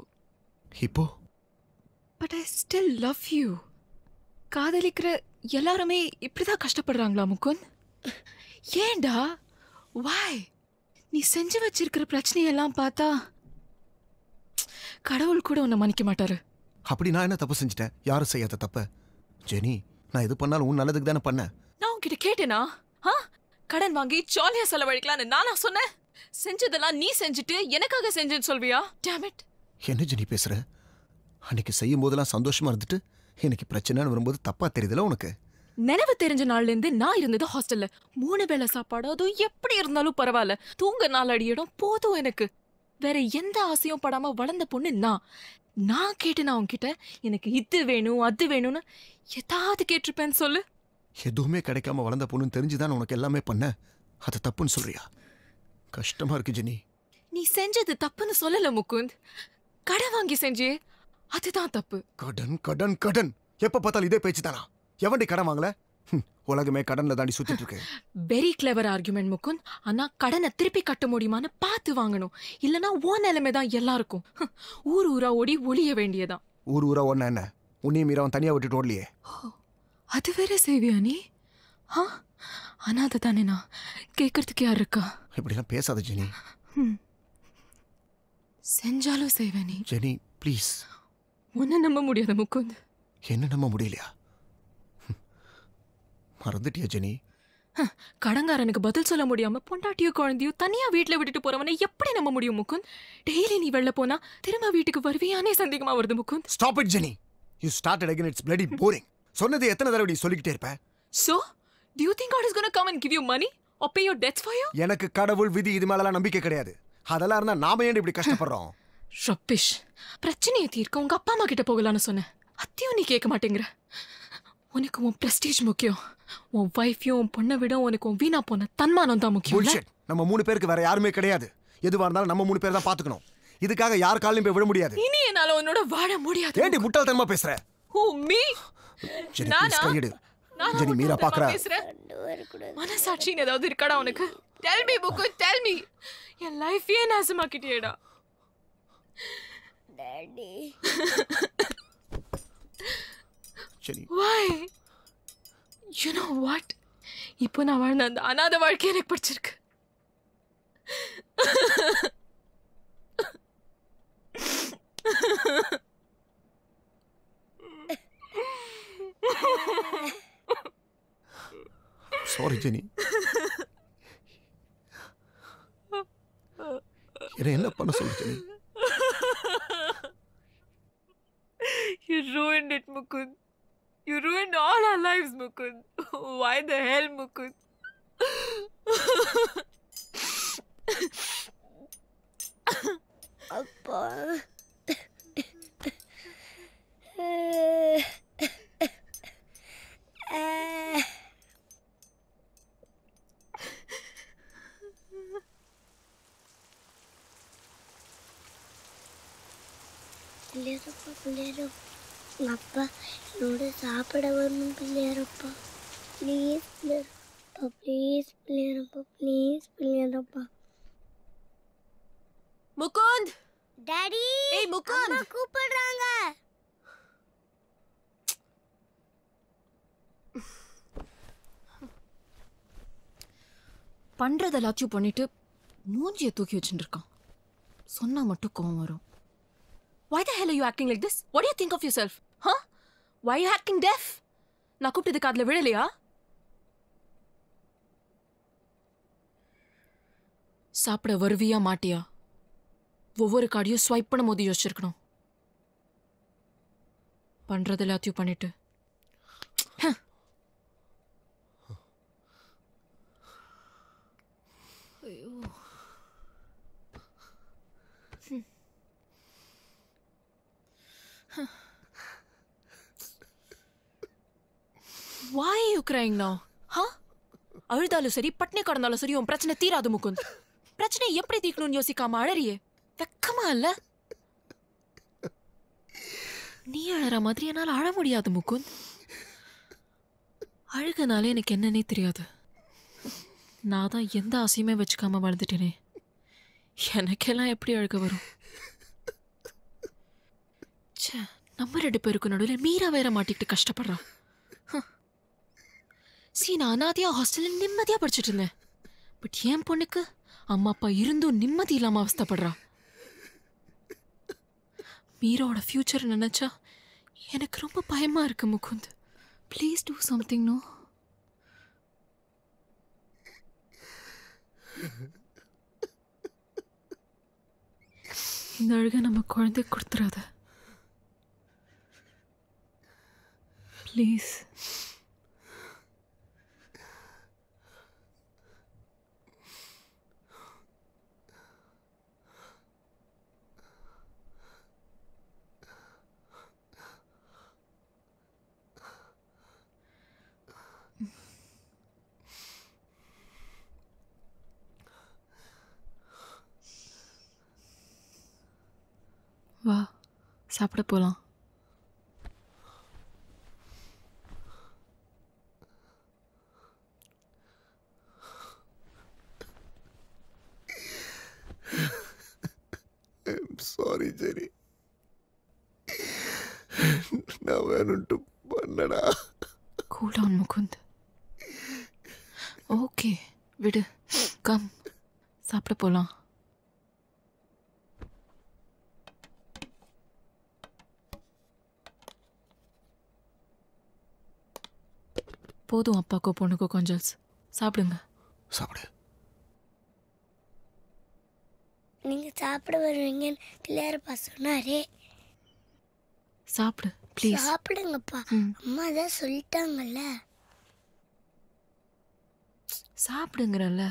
இப்போ? But I still love you காதலிக்கிற எல்லாருமே இப்படிதான் கஷ்டப்படுறாங்களா முகுந்த்? ஏன்டா? வாய் நீ செஞ்சு வச்சிருக்கிற பிரச்சனையெல்லாம் பார்த்தா கடவுள் கூட உன்னை மன்னிக்க மாட்டாரு. அப்படி நான் என்ன தப்பு செஞ்சுட்டேன்? யாரும் செய்யாத தப்ப. ஜெனி நான் எது பண்ணாலும் உன் நல்லதுக்கு தானே பண்ணேன். நான் உன்கிட்ட கேட்டேனா? கடன் வாங்கி ஜாலியா செலவழிக்கலாம்னு நானா சொன்னேன். செஞ்சதெல்லாம் நீ செஞ்சுட்டு எனக்காக செஞ்சேன்னு சொல்வியா? It. என்ன ஜெனி பேசுற? அன்னைக்கு செய்யும் போதெல்லாம் சந்தோஷமா இருந்துட்டு எனக்கு பிரச்சனைன்னு வரும்போது தப்பா தெரியுதுல உனக்கு? நினைவு தெரிஞ்ச நாள்ல இருந்து நான் இருந்தது ஹாஸ்டல்ல மூணு வேளை சாப்பாடு அதுவும் எப்படி இருந்தாலும் பரவாயில்ல. தூங்க நாள் அடி இடம் போதும் எனக்கு. வேற எந்த ஆசையும் படாம வளர்ந்த பொண்ணு நான். நான் கேட்டேன் உன்கிட்ட எனக்கு இது வேணும் அது வேணும்னு ஏதாவது கேட்டிருப்பேன்னு சொல்லு. எதுவுமே கிடைக்காம வளர்ந்த பொண்ணுன்னு தெரிஞ்சுதான் உனக்கு எல்லாமே பண்ண? அது தப்புன்னு சொல்றியா? கஷ்டமா இருக்கு ஜெனி நீ செஞ்சது தப்புன்னு சொல்லல முகுந்த். கடன் வாங்கி செஞ்சே அதுதான் தப்பு. கடன் கடன் கடன். எப்ப பார்த்தாலும் இதே பேச்சு தானா? எவன்டி கடன் வாங்கல? உலகமே கடன்ல தாண்டி சுத்திட்டு இருக்கு. Very clever argument Mukund. ஆனா கடனை திருப்பி கட்ட முடியுமான்னு பார்த்து வாங்கணும். இல்லனா ஓ நிலைமை தான் எல்லாருக்கும். ஊர் ஊரா ஓடி ஒளிய வேண்டியதான் ஊர் ஊரா ஒண்ணு என்ன? உன்னையும் மீறா அவன் தனியாக விட்டுட்டு ஓடலையே. அது வேற செய்வியா நீ ஆ? அனாதை தானே நான். கேட்கறதுக்கு யார் இருக்கா? இப்படிலாம் பேசாத ஜெனி. செஞ்சாலும் செய்வேன் நீ ஜெனி ப்ளீஸ். உன்னை நம்ப முடியாத முக்குந்த். என்ன நம்ப முடியலையா. மறந்துட்டியா ஜெனி? கடங்காரனுக்கு பதில் சொல்ல முடியாம பொண்டாட்டியோ குழந்தையோ தனியா வீட்ல விட்டுட்டு போறவனை எப்படி நம்ப முடியும் முகுந்த் டெய்லி நீ வெளில போனா திரும்ப வீட்டுக்கு வருவியானே சந்தேகமா வருது Mukund stop it Jenny. You started again it's bloody boring சொன்னது எத்தனை தடவை நீ சொல்லிக்கிட்டே இருப்ப? So do you think god is going to come and give you money or pay your debts for you? எனக்கு கடவுள் விதி இது மேலலாம் நம்பிக்கை கிடையாது. அதெல்லாம் இருந்தா நாம ஏன் இப்படி கஷ்டப்படுறோம்? ரப்பிஷ் பிரச்சனையை தீர்க்க உங்க அப்பா அம்மா கிட்ட போகலான்னு சொன்னேன். அத்தையும் நீ கேட்க மாட்டேங்கிற. உனக்கு உன் பிரஸ்டீஜ் முக்கியம். உன் வைஃபையும் உன் பொண்ணை விட உனக்கு உன் வீணா போன தன்மானம் தான் முக்கியம். நம்ம மூணு பேருக்கு வேற யாருமே கிடையாது. எதுவா இருந்தாலும் நம்ம மூணு பேர் தான் பாத்துக்கணும் இதுக்காக யார் காலையும் போய் விட முடியாது. இனி என்னால உன்னோட வாழ முடியாது. ஏண்டி முட்டாள்தனமா பேசுற? ஓ மீ நானா? ஜெனி மீரா பாக்குறா? மனசாட்சின்னு ஏதாவது இருக்காடா உனக்கு டெல் மீ புக்கு டெல் மீ என் லைஃபே நாசமாக்கிட்டியேடா daddy Jenny Why? You know what? இப்போ நான் வாழ்ந்த அந்த வாழ்க்கை எனக்கு பிடிச்சிருக்கு சாரி ஜெனி என்ன என்ன பண்ண சொல்லு Jenny You ruined it, Mukund. You ruined all our lives, Mukund. Why the hell, Mukund? அப்பா பிள்ளையாரப்பா பிள்ளையாரப்பா. அப்பா என்னோட சாப்பிட வரணும் பிள்ளையாரப்பா. ப்ளீஸ் பிள்ளையாரப்பா ப்ளீஸ் பிள்ளையாரப்பா ப்ளீஸ் பிள்ளையாரப்பா. முகுந்த்! டாடி ஏய் முகுந்த்! கூப்பிடுறாங்க. பண்றது எல்லாத்தையும் பண்ணிட்டு மூஞ்சியை தூக்கி வச்சுட்டு இருக்கான் சொன்னால் மட்டும் கோவம் வரும் Why the hell are you acting like this? What do you think of yourself? Huh? Why are you acting deaf? நான் கூப்பிட்டது காதுல விழலையா சாப்பிட வருவியா மாட்டியா ஒவ்வொரு கார்டையும் ஸ்வைப் பண்ணும் போது யோசிச்சிருக்கணும் பண்ணுறது எல்லாத்தையும் பண்ணிட்டு ஐயோ Why are you crying now? Huh? அழுதாலும் சரி பட்னி கடந்தாலும் சரி உன் பிரச்சனை தீராது முகுந்த். பிரச்சனை எப்படி தீர்க்கணும்னு யோசிக்காம அழறியே. வெக்கமா இல்ல? நீ அழற மாதிரி என்னால் அழ முடியாது முகுந்த். அழுகனாலே எனக்கு என்னன்னே தெரியாது. நான் தான் எந்த ஆசையுமே வச்சுக்காம வளர்ந்துட்டேனே எனக்கெல்லாம் எப்படி அழுக வரும்? ச்சே நம்ம ரெண்டு பேருக்கு நடுவில் மீரா வேற மாட்டிக்கிட்டு கஷ்டப்படுறான் சி நான் அனாதையா ஹாஸ்டல்ல நிம்மதியா படிச்சுட்டு இருந்தேன். பட் என் பொண்ணுக்கு அம்மா அப்பா இருந்தும் நிம்மதி இல்லாம அவஸ்தப்படுறா. மீராவோட ஃபியூச்சர் நினைச்சா எனக்கு ரொம்ப பயமா இருக்கு Mukund. Please do something no இந்த அழுகை நம்ம குழந்தை கொடுத்துறாத. ப்ளீஸ் வா சாப்பிட போலாம். I'm sorry, Jenny. நான் வேணும்ட்டு பண்ணடா. கூல் டவுன் முகுந்த் ஓகே விடு. கம் சாப்பிட போலாம். போதும் அப்பாக்கோ பொண்ணுக்கோ கொஞ்சம் சாப்பிடுங்க. சாப்பிடு. நீங்க சாப்பிட வருவீங்கன்னு கிளியரப்பா சொன்னாரே. சாப்பிடு ப்ளீஸ் சாப்பிடுங்கப்பா. அம்மா தான் சொல்லிட்டாங்கல்ல. சாப்பிடுங்கிறல்ல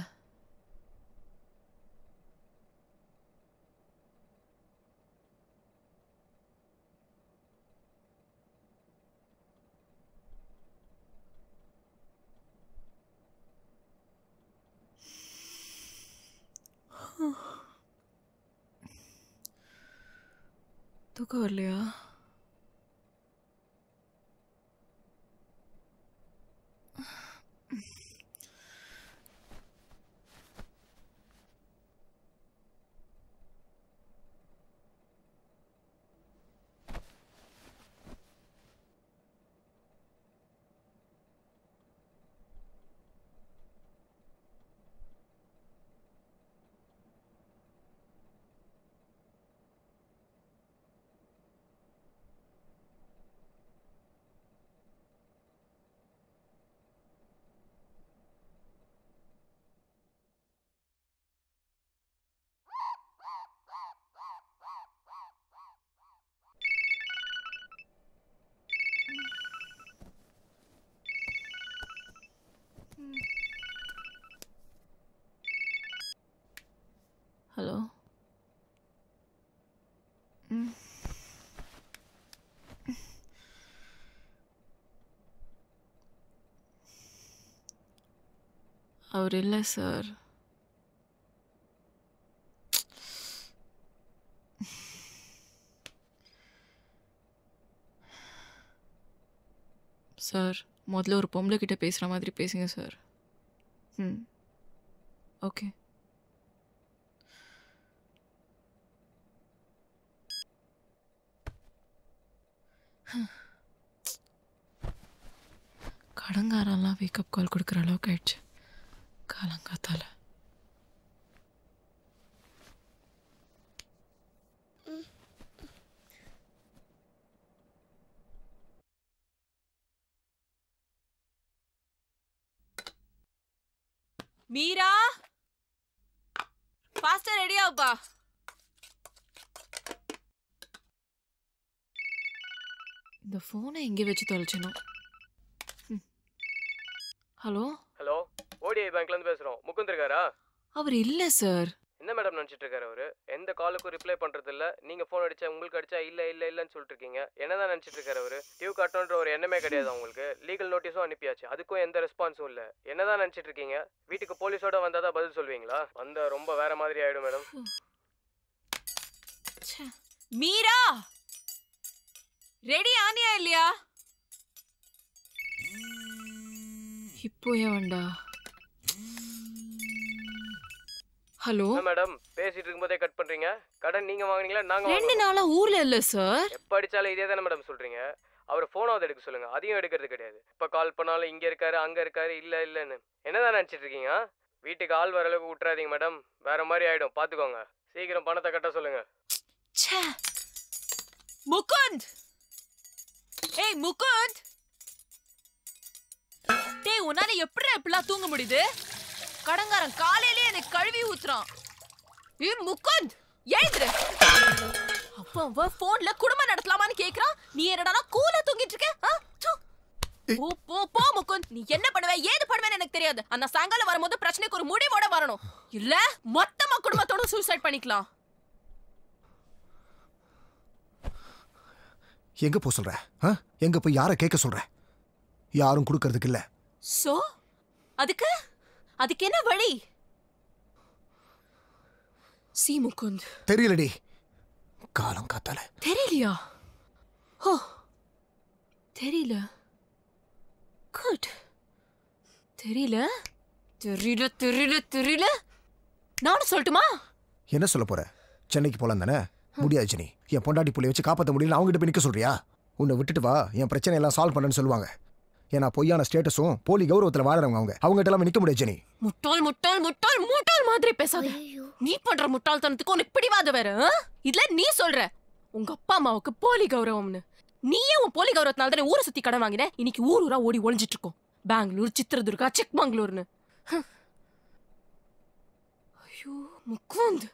தூக்கம் வரலையா ஹலோ ம் அவர் இல்லை சார் சார் முதல்ல ஒரு பொம்பளை கிட்ட பேசுகிற மாதிரி பேசுங்க சார் ம் ஓகே கடங்காரெல்லாம் வேக்கப் கால் கொடுக்குற அளவுக்கு ஆயிடுச்சு. காலங்காத்தால மீரா ஃபாஸ்டா ரெடி ஆகுப்பா இந்த ஃபோனை எங்கே வச்சு தொலைச்சணும் ஹலோ ஹலோ ஓடிஐ பேங்க்லேருந்து பேசுகிறோம் முகுந்த் இருக்காரா அவர் இல்லை சார். என்ன மேடம் நினச்சிட்டு இருக்காரு அவரு? எந்த காலுக்கும் ரிப்ளை பண்ணுறது இல்லை நீங்கள் ஃபோன் அடிச்சா உங்களுக்கு அடிச்சா இல்லை இல்லை இல்லைன்னு சொல்லிட்டு இருக்கீங்க என்னதான் நினச்சிட்டு இருக்காரு அவரு? டியூ கட்டணுன்ற ஒரு எண்ணமே கிடையாது உங்களுக்கு லீகல் நோட்டீஸும் அனுப்பியாச்சு. அதுக்கும் எந்த ரெஸ்பான்ஸும் இல்லை. என்னதான் நினச்சிட்டு இருக்கீங்க வீட்டுக்கு போலீஸோட வந்தால் தான் பதில் சொல்வீங்களா? வந்தா ரொம்ப வேற மாதிரி ஆயிடும் மேடம். மீரா! ரெடி ஆனியா இல்லையா? இப்போ ஏன் வேண்டா ஹலோ மேடம் பேசிட்டு இருக்கும்போதே கட் பண்றீங்க. கடன் நீங்க வாங்குனீங்களா? நாங்க ரெண்டு? நாளா ஊர்ல இல்ல சார் எப்ப அடிச்சாலும் இதே தானே மேடம் சொல்றீங்க. அவர் போனாவது எடுக்க சொல்லுங்க. அதையும் எடுக்கிறது கிடையாது. இப்ப கால் பண்ணாலும் இங்க இருக்காரு அங்க இருக்காரு இல்ல இல்லன்னு. என்னதான் நினைச்சிட்டு இருக்கீங்க? வீட்டுக்கு ஆள் வர அளவுக்கு விட்டுறாதீங்க மேடம் வேற மாதிரி ஆயிடும். பாத்துக்கோங்க. சீக்கிரம் பணத்தை கட்ட சொல்லுங்க. முகுந்த்! ஏய் முகுந்த்! டேய் உன்னால எப்படி இப்படிலாம் தூங்க முடியுது? கடங்காரன் காலையிலே எனக்கு கழுவி ஊத்துறான். ஏய் முகுந்த் எழுந்துரு. அப்ப அவன் போன்ல குடும்பம் நடத்தலாமான்னு கேக்குறான் நீ என்னடா கூலா தூங்கிட்டு இருக்க. போ போ போ முகுந்த். நீ என்ன பண்ணுவ ஏது பண்ணுவேன்னு எனக்கு தெரியாது. அந்த சாயங்காலம் வரும்போது பிரச்சனைக்கு ஒரு முடிவோட வரணும். இல்ல மொத்தமா குடும்பத்தோட சூசைட் பண்ணிக்கலாம். எங்க போக சொல்ற? எங்க போய் யாரை கேட்க சொல்ற? யாரும் கொடுக்கறதுக்கு இல்ல. சோ அதுக்கு அதுக்கு என்ன வழி? சி முகுந்த். தெரியலடி. காலம் காத்தால. தெரியலையா? ஓ தெரியல. குட். தெரியல. தெரியல தெரியல தெரியல. நானும் சொல்லட்டுமா? என்ன சொல்ல போற? சென்னைக்கு போலாம் தானே? முடியாது ஜெனி. என் பொண்டாட்டி புள்ளைய வச்சு காப்பாற்ற முடியல அவங்ககிட்ட போய் நிக்க சொல்றியா? உன்னை விட்டுட்டு வா. என் பிரச்சனை எல்லாம் சால்வ் பண்ணேன்னு சொல்லுவாங்க. ஏன்னா பொய்யான ஸ்டேட்டஸும் போலி கௌரவத்தில் வாழறவங்க அவங்க. அவங்ககிட்ட எல்லாம் நிற்க முடியாது ஜெனி. முட்டாள் முட்டாள் முட்டாள் முட்டாள் மாதிரி பேசாத. நீ பண்ற முட்டாள்தனத்துக்கு உனக்கு பிடிவாத வேற? இதுல நீ சொல்ற உங்க அப்பா அம்மாவுக்கு போலி கௌரவம்னு. நீயே உன் போலி கௌரவத்தினால தானே ஊரை சுத்தி கடன் வாங்கின? இன்னைக்கு ஊர் ஊரா ஓடி ஒளிஞ்சிட்டு இருக்கோம் பெங்களூர் சித்திரதுர்கா சிக்மங்களூர்னு. ஐயோ முக்குந்து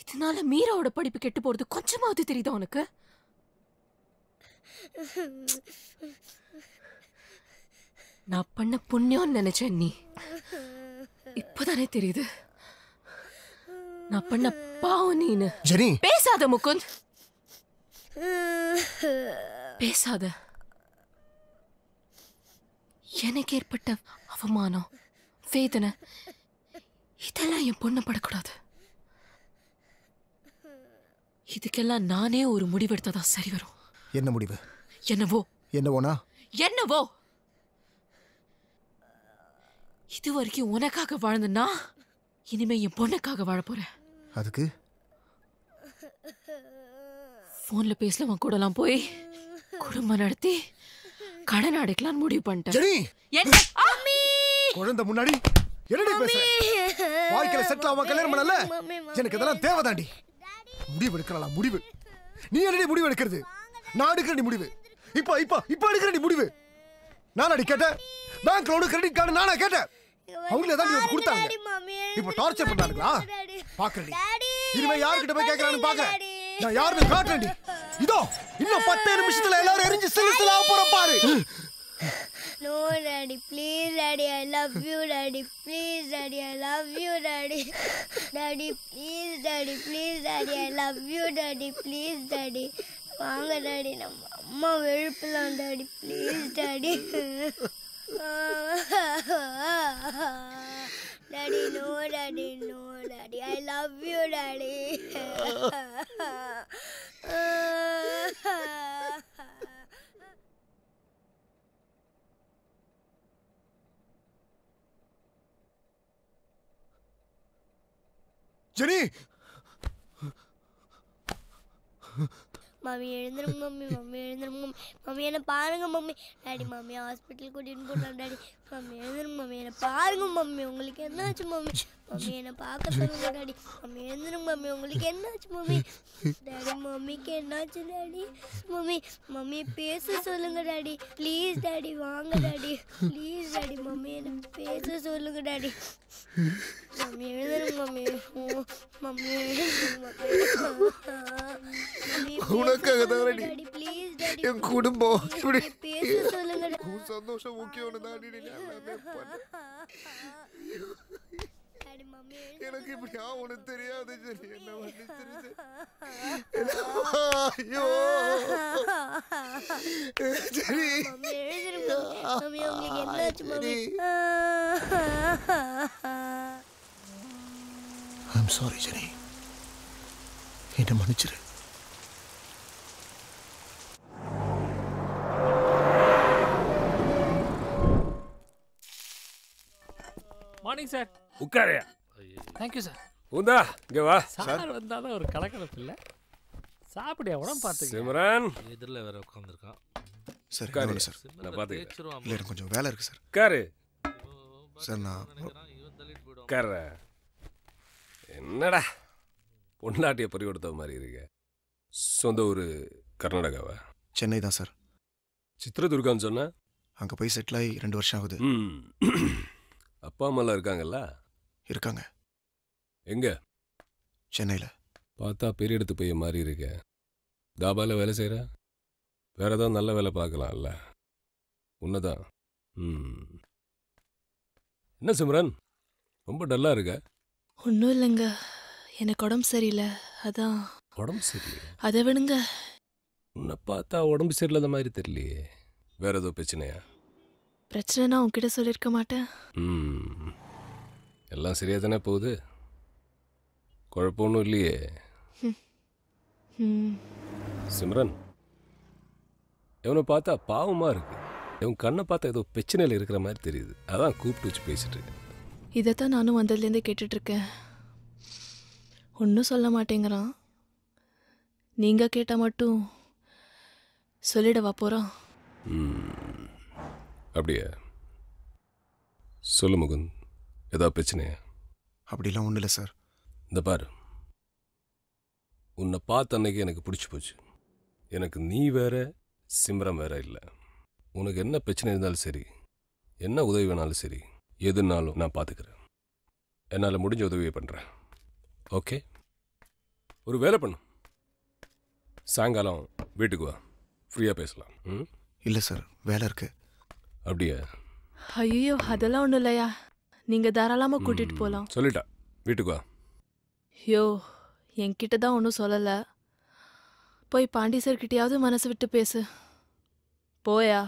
இதனால மீராவோட படிப்பு கெட்டு போறது கொஞ்சமாவது தெரியுதா உனக்கு? நான் பண்ண புண்ணியம்னு நினைச்சேன் நீ. இப்பதானே தெரியுது. நான் பண்ண பாவம் நீனு. ஜெனி. பேசாத முகுந்த். பேசாத. எனக்கு ஏற்பட்ட அவமானம் வேதனை இதெல்லாம் என் பொண்ணு படக்கூடாது. இதுக்கெல்லாம் நானே ஒரு முடிவெடுத்ததா சரி வரும். என்ன முடிவு? என்னவோ? என்னவோனா என்னவோ? இது வரைக்கும் உனக்காக வாழ்ந்தனா இனிமே என் பொண்ணுக்காக வாழ போறேன் அதுக்கு? போன்ல பேசலவன் கூடலாம் போய் குடும்பம் நடத்தி கடன் அடைக்கலாம்னு முடிவு பண்ணிட்டேன். ஜெனி! என்ன? ஆமி குழந்தை முன்னாடி என்னடி பேசுற? வாழ்க்கையில செட்டில் ஆகாம கல்யாணம் பண்ணல? எனக்கு இதெல்லாம் தேவைதாண்டி. முடிவு எடுக்கலாம் முடிவு. நீ என்னடி முடிவு எடுக்கிறது? நான் எடுக்கிறடி முடிவு. இப்போ இப்போ இப்போ எடுக்கிறடி முடிவு. நான் அடி கேட்டேன் பேங்க் லோனு கிரெடிட் கார்டு நானா கேட்டேன்? அவங்களே தான் நீ கொடுத்தாங்க. இப்போ டார்ச்சர் பண்றாங்களா பாக்குறடி இனிமே யார்கிட்ட போய் கேட்கறான்னு பாக்குறேன். நான் யாருன்னு காட்டுறேன்டி இதோ இன்னும் பத்து நிமிஷத்துல எல்லாரும் எரிஞ்சு சிலுத்துல போறோம் பாரு. No, Daddy, please, Daddy, I love you, Daddy, please, Daddy, I love you, Daddy. Daddy, please, Daddy, please, Daddy, I love you, Daddy, please, Daddy. வாங்க டாடி நம்ம அம்மா எழுப்பலாம் daddy please daddy. daddy, no, daddy, no, daddy. I love you, daddy. Jenny! Mummy எழுந்துருங்க mummy mummy எழுந்துருங்க mummy. Mummy என்ன பாருங்க mummy. Daddy mummy hospital கூட்டிட்டு போகலாம் daddy. Mummy எழுந்துருங்க மம்மி என்ன பாருங்க மம்மி உங்களுக்கு என்னாச்சு மம்மி? மம்மி என்ன பார்க்க சொல்லுங்க டாடி. மம்மி எழுந்துருங்க மம்மி உங்களுக்கு என்னாச்சு மம்மி? டாடி மம்மிக்கு என்னாச்சு டாடி? மம்மி மம்மி பேச சொல்லுங்க டாடி. ப்ளீஸ் டாடி வாங்க டாடி. ப்ளீஸ் டாடி மம்மி என்ன பேச சொல்லுங்க டாடி. மம்மி எழுந்துருங்க மம்மி. மம்மி உனக்காக தானடி டாடி. Please daddy. என் குடும்பம் இப்படி. பேச சொல்லுங்க சந்தோஷம் முக்கியம்னு தாண்டி நீ எல்லாமே பண்ண டாடி மம்மி எனக்கு இப்படி ஆகும்னு தெரியாது ஜெனி என்ன மன்னிச்சிருச்சு ஐயோ ஜெனி மம்மி எழுந்துருங்க மம்மி உங்களுக்கு என்னாச்சு மம்மி ஐம் சாரி ஜெனி என்ன மன்னிச்சிரு மார்னிங் சார் உட்காரையா. தேங்க்யூ சார் உந்தா இங்க வா. சார் வந்தாலும் ஒரு கலக்கலப்பு இல்லை. சாப்பிடியா உடம்பு பார்த்துக்க சிம்ரன். எதிரில் வேற உட்காந்துருக்கான் சார் உட்காரு. சார். நான் பார்த்துக்கிறேன் இல்லை எனக்கு கொஞ்சம் வேலை இருக்கு சார். உட்காரு. சார் நான் உட்கார என்னடா? பொன்னாட்டிய பறி கொடுத்த மாதிரி இருக்க சொந்த ஊர் கர்நாடகாவா? சென்னை தான் சார். சித்திரதுர்கான்னு சொன்ன? அங்கே போய் செட்டில் ஆகி ரெண்டு வருஷம் ஆகுது. ம். அப்பா அம்மாலாம் இருக்காங்கல்ல? இருக்காங்க. எங்க? சென்னையில். பார்த்தா பெரிய இடத்து பையன் மாதிரி இருக்க. தாபால வேலை செய்கிற வேற ஏதாவது நல்ல வேலை பார்க்கலாம்ல. உன்னதான். ம். என்ன சிம்ரன்? ரொம்ப டல்லா இருக்க? ஒன்றும் இல்லைங்க. எனக்கு உடம்பு சரியில்லை. அதான். உடம்பு சரியில்லை அதை விடுங்க. உன்னை பார்த்தா உடம்பு சரியில்லாத மாதிரி தெரியலையே. வேற ஏதோ பிரச்சனையா? பிரச்சனைனா உன்கிட்ட சொல்லியிருக்க மாட்டேன். எல்லாம் சரியா தானே போகுது? குழப்பம் ஒன்றும் இல்லையே. சிம்ரன் இவனை பார்த்தா பாவமாக இருக்கு. இவன் கண்ணை பார்த்தா ஏதோ பிரச்சனையில் இருக்கிற மாதிரி தெரியுது. அதான் கூப்பிட்டு வச்சு பேசிட்டு இருக்கேன். இதைத்தான் நானும் வந்ததுலேருந்தே கேட்டுட்ருக்கேன். ஒன்றும் சொல்ல மாட்டேங்கிறான். நீங்கள் கேட்டால் மட்டும் சொல்லிடவா ம். அப்படியே. சொல்லு முகுந்த் ஏதாவது பிரச்சனையா? அப்படிலாம் ஒன்றும் இல்லை சார். இந்த பாரு. உன்னை பார்த்த அன்னைக்கு எனக்கு பிடிச்சி போச்சு. எனக்கு நீ வேற சிம்ரம் வேற இல்லை. உனக்கு என்ன பிரச்சனை இருந்தாலும் சரி என்ன உதவி வேணாலும் சரி எதுனாலும் நான் பார்த்துக்கிறேன் என்னால் முடிஞ்ச உதவியை பண்ணுறேன் ஓகே? ஒரு வேலை பண்ணு. சாயங்காலம் வீட்டுக்கு வா. ஃப்ரீயாக பேசலாம். ம்? இல்லை சார். வேலை இருக்கு. அப்படியே? ஐயோ அதெல்லாம் ஒன்றும் இல்லையா? நீங்க தாராளமா கூட்டிட்டு போலாம். சொல்லிட்டா வீட்டுக்கு வா. யோ என்கிட்ட தான் ஒன்றும் சொல்லலை. போய் பாண்டி சார் கிட்டயாவது மனசு விட்டு பேசு. போயா?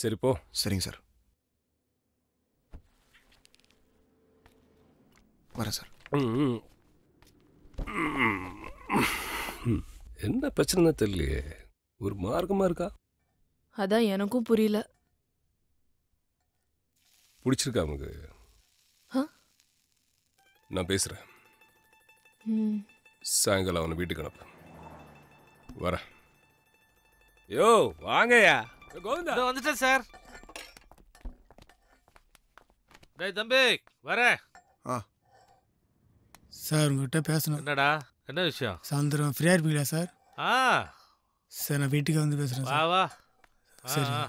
சரி போ. சரிங்க சார். வரேன் சார். என்ன பிரச்சனை தெரியலையே. ஒரு மார்க்கமா இருக்கா? அதான் எனக்கும் புரியல. பிடிச்சிருக்கா அவனுக்கு ஆ? நான் பேசுறேன். ம். சாயங்காலம் அவனை வீட்டுக்கு அனுப்பு. வரேன். யோ வாங்கய்யா. கோவிந்தா. வந்துட்டேன் சார். டேய் தம்பி வரேன் சார் உங்ககிட்ட பேசணும். என்னடா? என்ன விஷயம்? சாயந்தரம் ஃப்ரீயாக இருப்பீங்களா சார்? ஆ. சார் நான் வீட்டுக்கு வந்து பேசுகிறேன் வா சார். வா ஆ, சரி ஆ.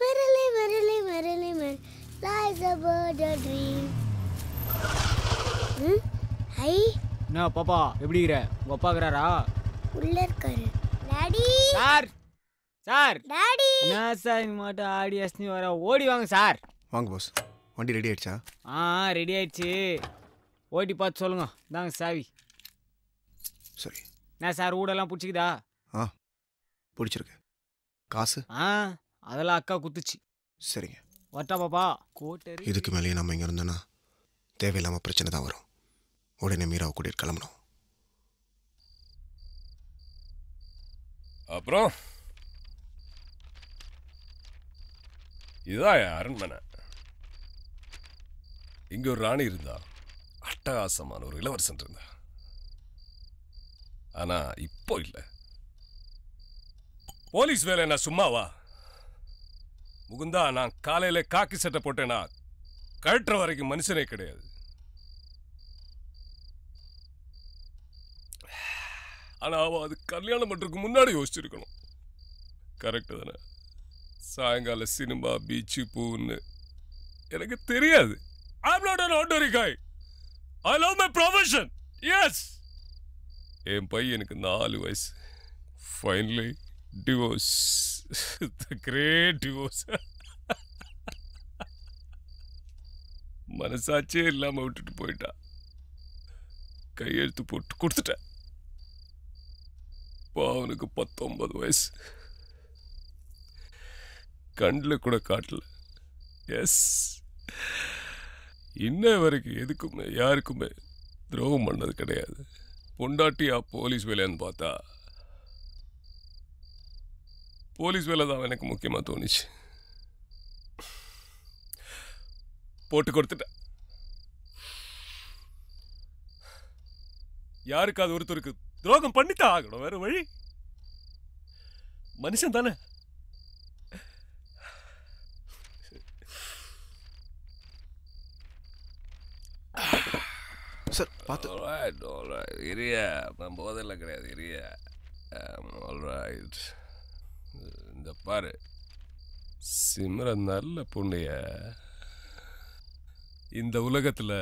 Merrily, merrily, lies about a dream. ம்? ஹை என்ன பாப்பா எப்படி இருக்கிற? உங்க அப்பா இருக்கிறாரா? உள்ள இருக்காரு. Daddy sir sir. டாடி என்ன சார் இந்த மாட்டம் ஆடி அஸ்னி வர. ஓடி வாங்க சார். வாங்க பாஸ் வண்டி ரெடி ஆயிடுச்சா? ஆ ரெடி ஆயிடுச்சு. ஓட்டி பார்த்து சொல்லுங்க. இந்தாங்க சாவி. சரி என்ன சார் ஊடெல்லாம் பிடிச்சிக்குதா? ஆ பிடிச்சிருக்கு. காசு? ஆ அதெல்லாம் அக்கா குத்துச்சு. சரிங்க. வரட்டா பாப்பா. கோட்டரி. இதுக்கு மேலேயே நம்ம இங்கே இருந்தோன்னா தேவையில்லாமல் பிரச்சனை தான் வரும். உடனே மீராவை கூட்டிட்டு கிளம்பணும். அப்புறம்? இதான் என் அரண்மனை. இங்க ஒரு ராணி இருந்தா அட்டகாசமான ஒரு இளவரசன் இருந்தா. ஆனா இப்போ இல்ல. போலீஸ் வேலை என்ன சும்மாவா? முகுந்தா நான் காலையில காக்கி சட்டை போட்டேனா? கழற்ற வரைக்கும் மனுஷனே கிடையாது. ஆனா அவன் அது கல்யாணம் பண்ணுறதுக்கு முன்னாடி யோசிச்சிருக்கணும். கரெக்டு தானே? சாயங்கால சினிமா பீச்சு பூன்னு. எனக்கு தெரியாது. I'm not an ordinary guy I love my profession yes என் பையனுக்கு நாலு வயசு. Finally divorce the great divorce மனசாச்சே இல்லாம விட்டுட்டு போயிட்டா. கையெழுத்து போட்டு கொடுத்துட்டேன். இப்போ அவனுக்கு பத்தொன்பது வயசு. கண்ணில் கூட காட்டல. எஸ் இன்ன வரைக்கும் எதுக்குமே யாருக்குமே துரோகம் பண்ணது கிடையாது. பொண்டாட்டியா போலீஸ் வேலைன்னு பார்த்தா போலீஸ் வேலை தான் எனக்கு முக்கியமாக தோணுச்சு. போட்டு கொடுத்துட்டேன். யாருக்காவது ஒருத்தருக்கு துரோகம் பண்ணித்தான் ஆகணும். வேற வழி? மனுஷன் தானே. சார் பார்த்து. இரியா போதெல்லாம் கிடையாது இரியா. ஆல்ரைட் இந்த பாரு. சிம்ரன் நல்ல பொண்ணைய இந்த உலகத்தில்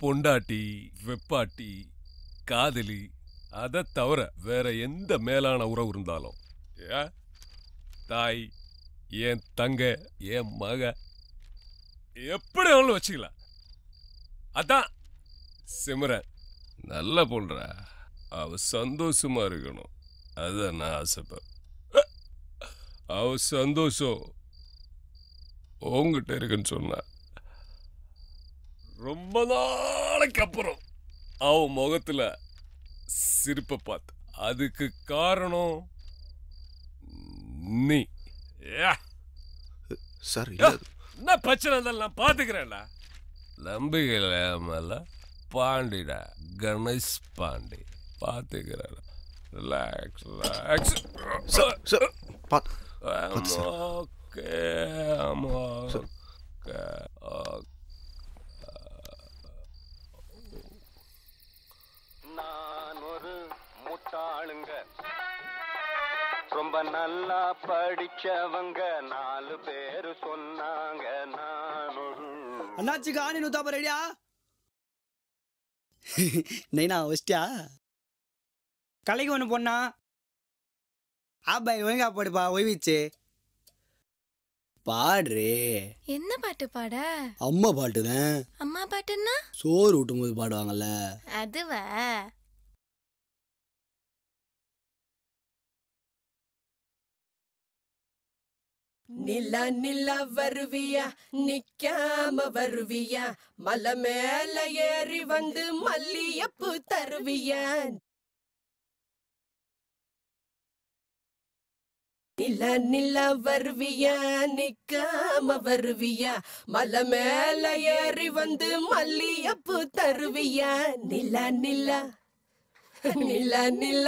பொண்டாட்டி வெப்பாட்டி காதலி அதை தவிர வேற எந்த மேலான உறவு இருந்தாலும் ஏ தாய் என் தங்க என் மக எப்படி அவளும் வச்சுக்கலாம். அதான் சிம்ரன். நல்ல பொண்ணுறா அவ சந்தோஷமா இருக்கணும். அதான் நான் ஆசைப்பேன் அவ சந்தோஷம். உங்ககிட்ட இருக்குன்னு சொன்னா. ரொம்ப நாளைக்கு அப்புறம் அவ முகத்துல சிரிப்பை பார்த்து அதுக்கு காரணம் நீ. சார் என்ன பிரச்சனை இருந்தாலும் நான் பாத்துக்கிறேன்டா நம்பிக்கையில் மேல பாண்டிடா கணேஷ் பாண்டி. பாத்துக்கிறேன் relax relax sir sir I'm பார்த்து சார் சார் நான் ஒரு முட்டாளுங்க ரொம்ப நல்லா படிச்சவங்க நாலு பேரு சொன்னாங்க நான் அண்ணாச்சிக்கு ஆணி நூத்தாப்ப ரெடியா நைனா வச்சிட்டியா? கலைக்கு ஒன்று பொண்ணா ஆபாய் ஒழுங்கா போடுப்பா ஒய்விச்சு பாடுறே. என்ன பாட்டு பாட? அம்மா பாட்டு தான். அம்மா பாட்டுன்னா? சோறு ஊட்டும் போது பாடுவாங்கல்ல. அதுவா. நில நில வருவியா நிக்காம வருவியா மலை மேல ஏறி வந்து மல்லியப்பு தருவியா. நில நில வருவியா நிக்காம வருவியா மலை மேல ஏறி வந்து மல்லியப்பு தருவியா. நில நில நில நில.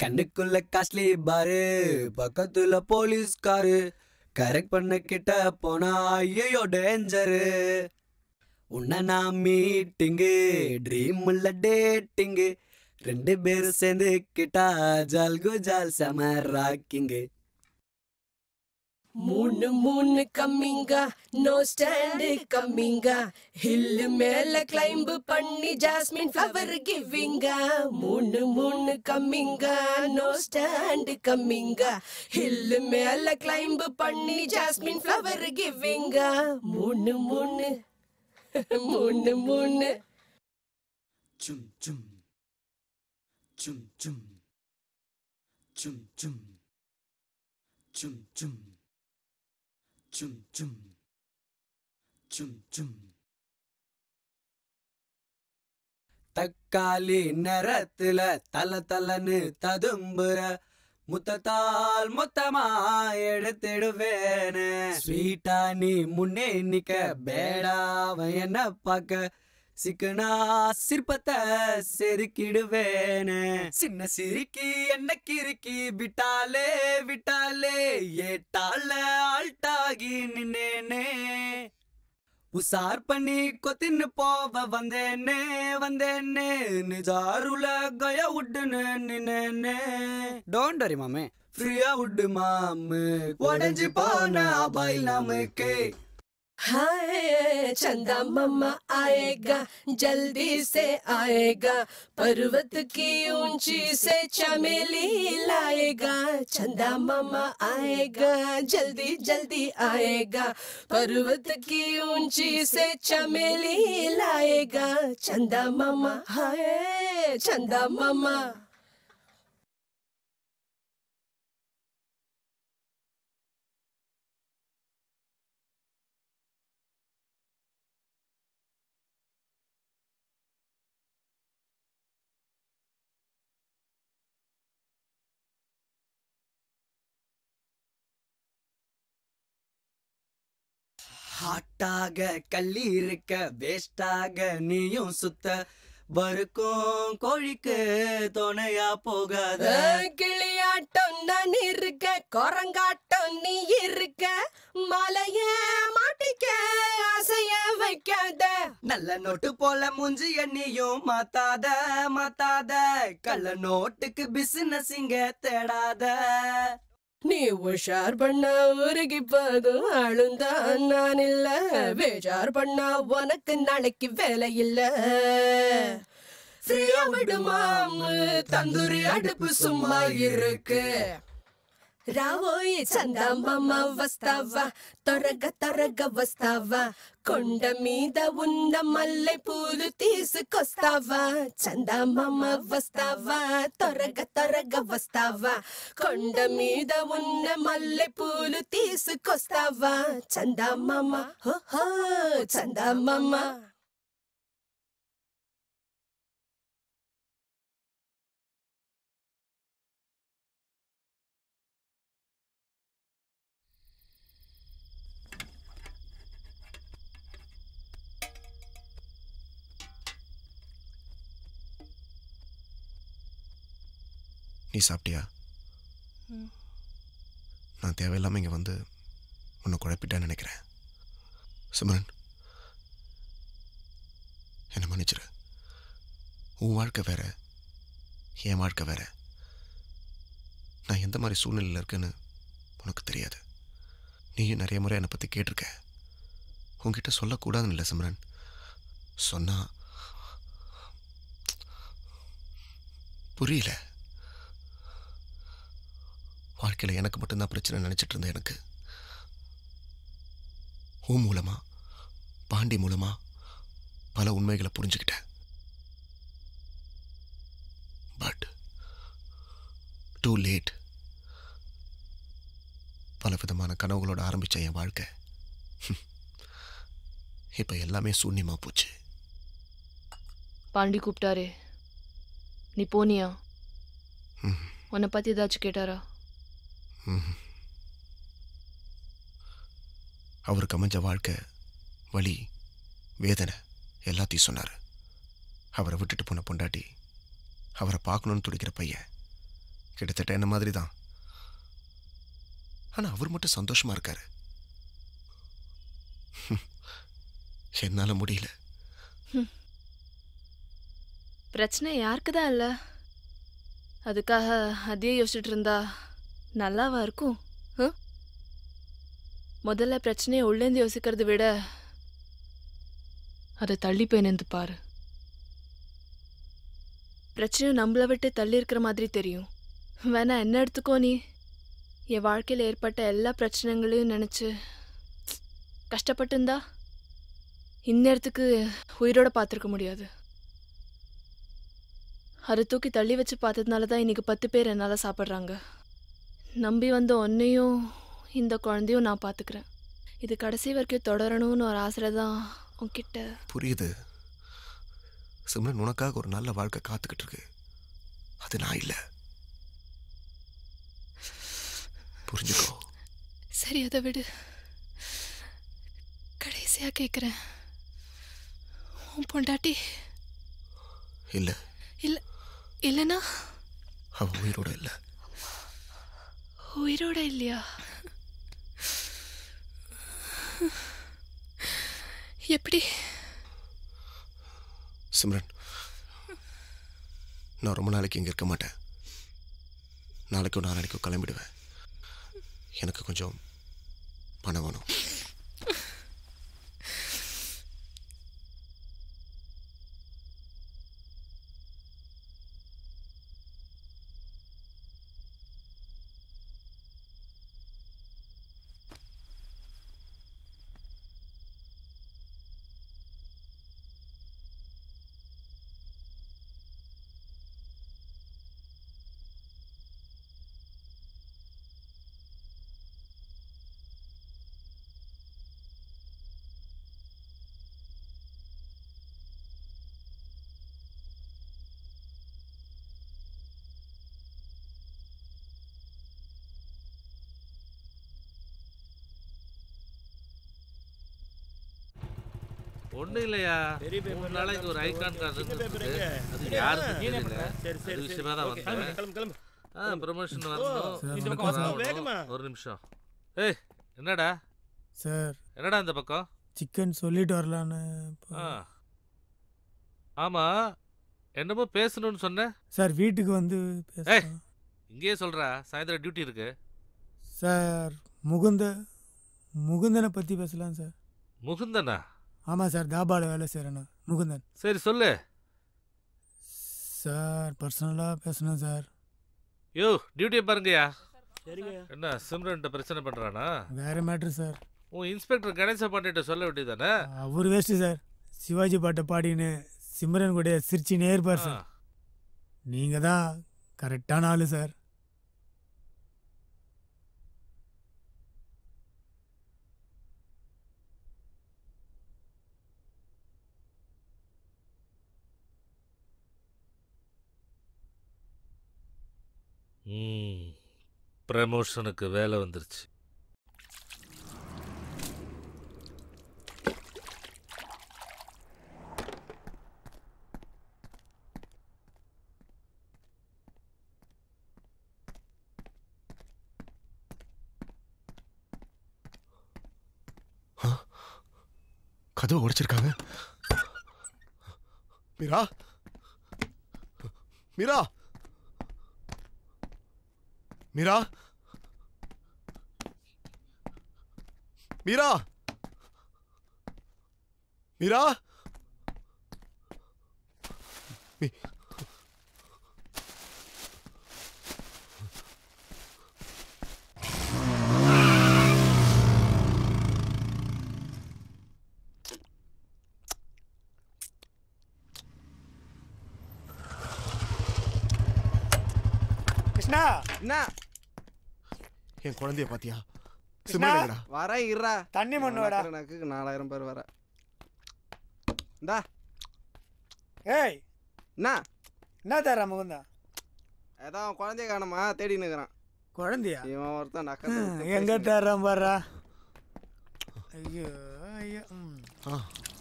கண்ணுக்குள்ள காஸ்ட்லி பாரு பக்கத்துல போலீஸ் காரு கரெக்ட் பண்ண கிட்ட போனா ஐயோ டேஞ்சரு உன்ன நான் மீட்டிங்கு ட்ரீம் உள்ள டேட்டிங்கு ரெண்டு பேரும் சேர்ந்து கிட்டா ஜால் குஜால் செம ராக்கிங்கு மூணு மூணு கம்மிங்க நோ ஸ்டாண்டு கம்மிங்க ஹில் மேல கிளைம்ப் பண்ணி ஜாஸ்மின் ஃப்ளவர் கிவிங்க மூணு மூணு கம்மிங்க நோ ஸ்டாண்டு கம்மிங்க ஹில் மேல கிளைம்ப் பண்ணி ஜாஸ்மின் ஃப்ளவர் கிவிங்க மூணு மூணு மூணு மூணு. சும் சும் chum chum. Chum chum. Chum chum. Chum chum. Chum chum. தக்காளி நிறத்துல தல தலன்னு ததும்புற. முத்தத்தால் மொத்தமா எடுத்துடுவேனே. ஸ்வீட்டா நீ முன்னே நிக்க பேடாவ என்ன பார்க்க? சிக்கனா சிற்பத்தை செதுக்கிடுவேனே. சின்ன சிரிக்கி என்ன கிறுக்கி விட்டாலே விட்டாலே ஏட்டால ஆல்ட்டாகி நின்னேனே. உசார் பண்ணி கொத்தின்னு போவ வந்தேனே வந்தேனே. நிஜாருல கய உட்டுன்னு நின்னேனே. டோன்ட் வரி மாமே. ஃப்ரீயா உட்டு மாமு. உடஞ்சு போன அபாயில் நமக்கு. हाय, चंदा मम्मा आएगा, जल्दी से आएगा, पर्वत की ऊँची से चमेली लाएगा। चंदा मम्मा आएगा, जल्दी जल्दी आएगा, पर्वत की ऊँची से चमेली लाएगा। चंदा मम्मा हाय, चंदा मम्मा ஹாட்டாக கள்ளி இருக்க வேஸ்டாக நீயும் சுத்த வறுக்கும் கோழிக்கு துணையா போகாத. கிளியாட்டம் நான் இருக்க குரங்காட்டம் நீ இருக்க மலைய மாட்டிக்க ஆசைய வைக்காத. நல்ல நோட்டு போல மூஞ்சி எண்ணியும் மாத்தாத மாத்தாத. கள்ள நோட்டுக்கு பிசினஸ் இங்க தேடாத. நீ உஷார் பண்ண உருகி போகும் ஆளுந்தான் நான் இல்ல பேஜார் பண்ணா உனக்கு நாளைக்கு வேலை இல்ல. ஸ்ரீயா விடுமாமு தந்தூரி அடுப்பு சும்மா இருக்கு. రావోయి చందమామ వస్తావా? త్వరగా త్వరగా వస్తావా? కొండ మీద ఉన్న మల్లె పూలు తీసుకొస్తావా? చందమామ వస్తావా? త్వరగా త్వరగా వస్తావా? కొండ మీద ఉన్న మల్లె పూలు తీసుకొస్తావా? చందమామ హో చందమామ. நீ சாப்பிட்டியா. நான் தேவையில்லாமல் இங்கே வந்து உன்னை குழப்பிட்டேன்னு நினைக்கிறேன். சிம்ரன் என்னை மன்னிச்சிரு. உன் வாழ்க்கை வேற என் வாழ்க்கை வேற. நான் எந்த மாதிரி சூழ்நிலையில் இருக்கேன்னு உனக்கு தெரியாது. நீயும் நிறைய முறை என்னை பற்றி கேட்டிருக்க. உன்கிட்ட சொல்லக்கூடாதுன்னு இல்லை சிம்ரன். சொன்னா புரியல. வாழ்க்கையில் எனக்கு மட்டும்தான் பிரச்சனை நினச்சிட்டு இருந்தேன் எனக்கு. உன் மூலமா பாண்டி மூலமா பல உண்மைகளை புரிஞ்சுக்கிட்டேன். பட் டூ லேட் பல விதமான கனவுகளோட ஆரம்பித்த என் வாழ்க்கை. இப்போ எல்லாமே சூன்யமாக போச்சு. பாண்டி கூப்பிட்டாரே. நீ போனியா. உன்னை பத்தி ஏதாச்சும் கேட்டாரா. அவருக்கு அமைஞ்ச வாழ்க்கை வலி வேதனை எல்லாத்தையும் சொன்னார். அவரை விட்டுட்டு போன பொண்டாட்டி அவரை பார்க்கணுன்னு துடிக்கிற பையன் கிட்டத்தட்ட என்ன மாதிரி தான் ஆனால் அவர் மட்டும் சந்தோஷமா இருக்கார். என்னால் முடியல. பிரச்சனை யாருக்கு தான் இல்லை? அதுக்காக அதையே யோசிச்சுட்டு இருந்தா நல்லாவா இருக்கும்? முதல்ல பிரச்சனையை உள்ளேந்து யோசிக்கிறத விட அதை தள்ளி போய் நின்று பாரு. பிரச்சனையும் நம்மளை விட்டு தள்ளி இருக்கிற மாதிரி தெரியும். வேணா என்ன எடுத்துக்கோ நீ. என் வாழ்க்கையில் ஏற்பட்ட எல்லா பிரச்சனைகளையும் நினச்சி கஷ்டப்பட்டுந்தா இந்நேரத்துக்கு உயிரோட பார்த்துருக்க முடியாது. அதை தூக்கி தள்ளி வச்சு பார்த்ததுனால தான் இன்னைக்கு பத்து பேர் என்னால் சாப்பிட்றாங்க. நம்பி வந்த ஒன்றையும் இந்த குழந்தையும் நான் பார்த்துக்கிறேன் இது கடைசி வரைக்கும் தொடரணும்னு ஒரு ஆசை தான் உன்கிட்ட. புரியுது. சிம்ரன் உனக்காக ஒரு நல்ல வாழ்க்கை காத்துக்கிட்டு இருக்கு. அது நான் இல்லை. புரிஞ்சுக்கோ. சரி அதை விடு. கடைசியா கேட்குறேன் உன் பொண்டாட்டி. இல்லை. இல்ல இல்லைன்னா அவ உயிரோட இல்லை. உயிரோட இல்லையா? எப்படி? சிம்ரன் நான் ரொம்ப நாளைக்கு இங்கே இருக்க மாட்டேன். நாளைக்கும் நாளைக்கும் கிளம்பிடுவேன். எனக்கு கொஞ்சம் பணம் வேணும். ஒண்ணும் இல்லையா? மூணு நாளைக்கு ஒரு ஐகான் கார்டு எங்க? அது? யாருக்கும் தெரியல. பண்ண? சரி, சரி, அது. விஷயமா தான் வந்தேன். ஆ ப்ரமோஷன் வரணும். ஒரு நிமிஷம். ஏய் என்னடா? சார். என்னடா இந்த பக்கம்? சிக்கன் சொல்லிட்டு வரலான்னு ஆமா. என்னமோ பேசணும்னு சொன்ன சார் வீட்டுக்கு வந்து ஏய் இங்கேயே சொல்றா. சாயந்தரம் டியூட்டி இருக்கு. சார் முகுந்த முகுந்தனை பற்றி பேசலாம் சார். முகுந்தனா? ஆமாம் சார் தாபாவில் வேலை செய்கிறேன் நான் முகுந்தன். சரி சொல்லு. சார் பர்சனலாக பேசணும் சார். யோ டியூட்டியை பாருங்கய்யா. சரிங்க. என்ன சிம்ரன்ட்ட பிரச்சனை பண்றானா? வேறு மேட்ரு சார். உன் இன்ஸ்பெக்டர் கணேச பாண்டிட்ட சொல்ல வேண்டியதானே அவர் வேஸ்ட்டு சார். சிவாஜி பாட்டை பாடின்னு சிம்ரன் கூட சிரிச்சினே இருப்பார் சார். நீங்கள் தான் கரெக்டான ஆளு சார். ப்ரமோஷனுக்கு வேலை வந்துருச்சு. கதவை உடைச்சிருக்காங்க. மீரா? மீரா? மீரா மீரா மீரா மீ- கிருஷ்ணா என்ன என் குழந்தைய பாத்தியா? சிம்ரன் வர இருடா. தண்ணி மண்ணு வாடா. நக்கு நாலாயிரம் பேர் வர. இந்தா. ஏய். என்ன என்ன தர முகுந்தா? ஏதோ குழந்தைய காணுமா தேடி நிற்கிறான் குழந்தையா? இவன் ஒருத்தன் நக்க எங்க தர்றான் பாரா? ஐயோ ஐயோ ம்.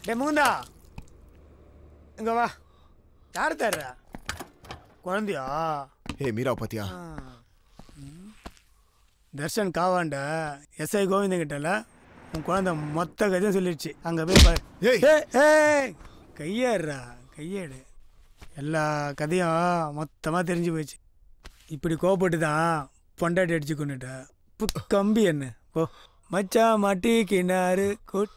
டே முகுந்தா. இங்க வா. யார் தர்றா? குழந்தையா? ஏய் மீரா பாத்தியா? தர்ஷன் காவாண்ட எஸ்ஐ கோவிந்தன் கிட்டல உன் குழந்தை மொத்த கதையும் சொல்லிடுச்சு அங்க போய் பாரு. கையேடுறா கையேடு. எல்லா கதையும் மொத்தமா தெரிஞ்சு போயிடுச்சு. இப்படி கோபப்பட்டு தான் பொண்டாட்டி அடிச்சு கொண்டுட்ட. கம்பி என்ன? ஓ மச்சா மாட்டிக்கினாரு கூட்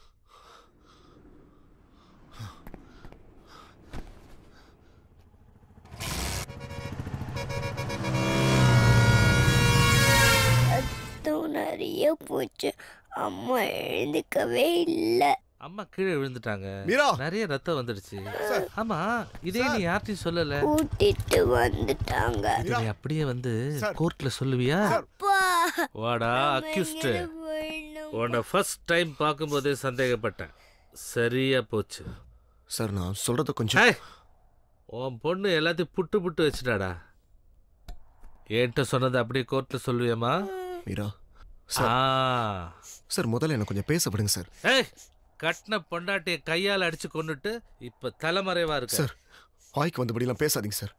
நிறைய போச்சு. அம்மா எழுந்துக்கவே இல்லை. அம்மா கீழே விழுந்துட்டாங்க. மீரா! நிறைய ரத்தம் வந்துடுச்சு. ஆமா இதே நீ யார்ட்டையும் சொல்லல. கூட்டிட்டு வந்துட்டாங்க. அது நீ அப்படியே வந்து கோர்ட்ல சொல்லுவியா? வாடா அக்யூஸ்ட் உன்னை ஃபர்ஸ்ட் டைம் பார்க்கும்போதே சந்தேகப்பட்டேன். சரியா போச்சு. சார் நான் சொல்றத கொஞ்சம் உன் பொண்ணு எல்லாத்தையும் புட்டு புட்டு வச்சுட்டாடா. என்கிட்ட சொன்னதை அப்படியே கோர்ட்ல சொல்லுவியம்மா? மீரா! சார். சார் முதல்ல எனக்கு கொஞ்சம் பேச விடுங்க சார். ஏய் கட்டின பொண்டாட்டிய கையால் அடிச்சு கொண்டுட்டு இப்ப தலைமறைவா இருக்கு. சார் வாய்க்கு வந்தபடிலாம் பேசாதீங்க சார்.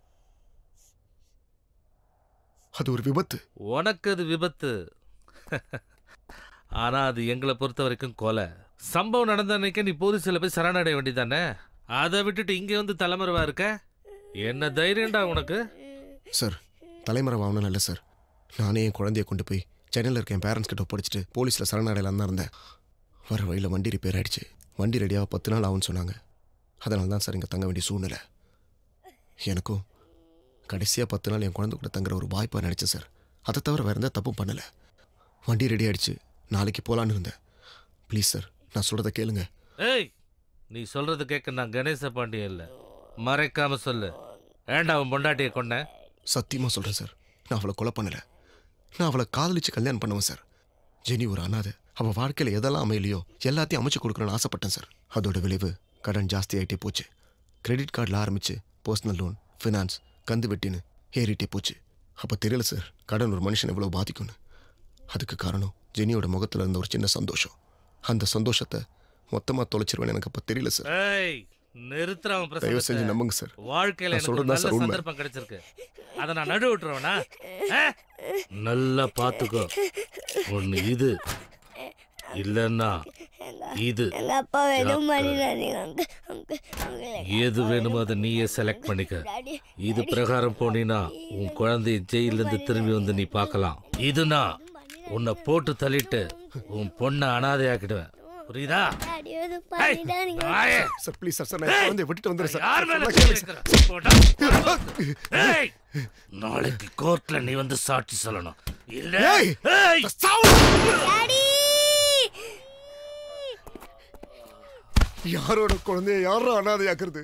அது ஒரு விபத்து. உனக்கு அது விபத்து. ஆனா அது எங்களை பொறுத்த வரைக்கும் கொலை. சம்பவம் நடந்த அன்னைக்கு நீ போலீஸ்ல போய் சரணடைய வேண்டியதானே? அதை விட்டுட்டு இங்க வந்து தலைமறைவா இருக்க? என்ன தைரியம்டா உனக்கு? சார் தலைமறை ஆகணும் இல்லை சார். நானே என் குழந்தைய கொண்டு போய் சென்னையில் இருக்க என் பேரண்ட்ஸ் கிட்ட ஒப்படைச்சிட்டு போலீஸில் சரணடையலாம் தான் இருந்தேன். வர வழியில் வண்டி ரிப்பேர் ஆயிடுச்சு. வண்டி ரெடியாக பத்து நாள் ஆகும்னு சொன்னாங்க. அதனால தான் சார் இங்கே தங்க வேண்டிய சூழ்நிலை. எனக்கும் கடைசியாக பத்து நாள் என் குழந்தை கூட தங்குற ஒரு வாய்ப்பாக நினச்சேன் சார் அதை தவிர வேறு எந்த தப்பும் பண்ணலை. வண்டி ரெடி ஆயிடுச்சு. நாளைக்கு போகலான்னு இருந்தேன். ப்ளீஸ் சார் நான் சொல்கிறத கேளுங்க. ஏய் நீ சொல்றது கேட்க நான் கணேச பாண்டியன் இல்ல. மறைக்காம சொல்லு. ஏன்டா அவன் பொண்டாட்டிய கொன்ன? சத்தியமாக சொல்கிறேன் சார் நான் அவளை கொலை பண்ணலை. நான் அவளை காதலிச்சு கல்யாணம் பண்ணுவேன் சார். ஜெனி ஒரு அனாதை. அவள் வாழ்க்கையில் எதெல்லாம் அமையலையோ எல்லாத்தையும் அமைச்சு கொடுக்கணும்னு ஆசைப்பட்டேன் சார். அதோட விளைவு கடன் ஜாஸ்தி ஆகிட்டே போச்சு கிரெடிட் கார்டில் ஆரம்பிச்சு பர்சனல் லோன் ஃபினான்ஸ் கந்து வெட்டின்னு ஏறிட்டே போச்சு. அப்போ தெரியல சார். கடன் ஒரு மனுஷன் எவ்வளோ பாதிக்கும்னு. அதுக்கு காரணம் ஜெனியோட முகத்தில் இருந்த ஒரு சின்ன சந்தோஷம். அந்த சந்தோஷத்தை மொத்தமாக தொலைச்சிருவேன்னு எனக்கு அப்போ தெரியல சார். ஏய் நிறுத்துற அவன் தயவு செஞ்சு. நம்புங்க சார். வாழ்க்கையில நான் எனக்கு ஒரு சொல்றது தான் நல்ல சார் உண்மை. சந்தர்ப்பம் கிடைச்சிருக்கு. அதை நான் நடு விட்டுருவேனா? ஆ? நல்லா பாத்துக்கோ ஒண்ணு இது இல்லன்னா இது. எங்க அப்பா எது வேணுமோ அதை நீயே செலக்ட் பண்ணிக்க. இது பிரகாரம் போனீன்னா உன் குழந்தைய ஜெயில இருந்து திரும்பி வந்து நீ பார்க்கலாம். இதுனா உன்னை போட்டு தள்ளிட்டு உன் பொண்ணை அனாதையாக்கிடுவேன். புரியுதா. சார் ப்ளீஸ் சார் சார் நான் விட்டுட்டு வந்துடுறேன் சார். யார் மேல நாளைக்கு கோர்ட்ல நீ வந்து சாட்சி சொல்லணும். இல்ல. யாரோட குழந்தைய யாரோ அனாதையாக்குறது?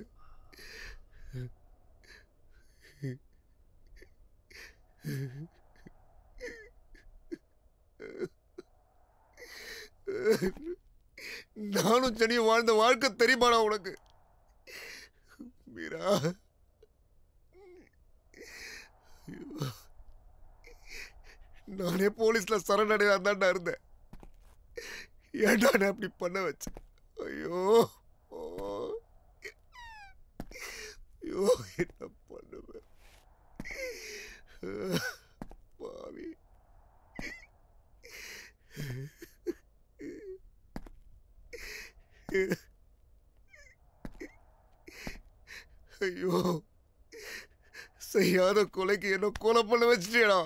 நானும் செடியும் வாழ்ந்த வாழ்க்கை தெரியுமாடா உனக்கு? மீரா. ஐயோ. நானே போலீஸ்ல சரணடையாக தான்டா இருந்தேன். ஏன்டா நான் அப்படி பண்ண வச்சேன் ஐயோ. ஓ. ஐயோ என்ன பண்ணுவேன் பாவி. ஐயோ செய்யாத கொலைக்கு என்ன கொலை பண்ண வச்சுட்டேடா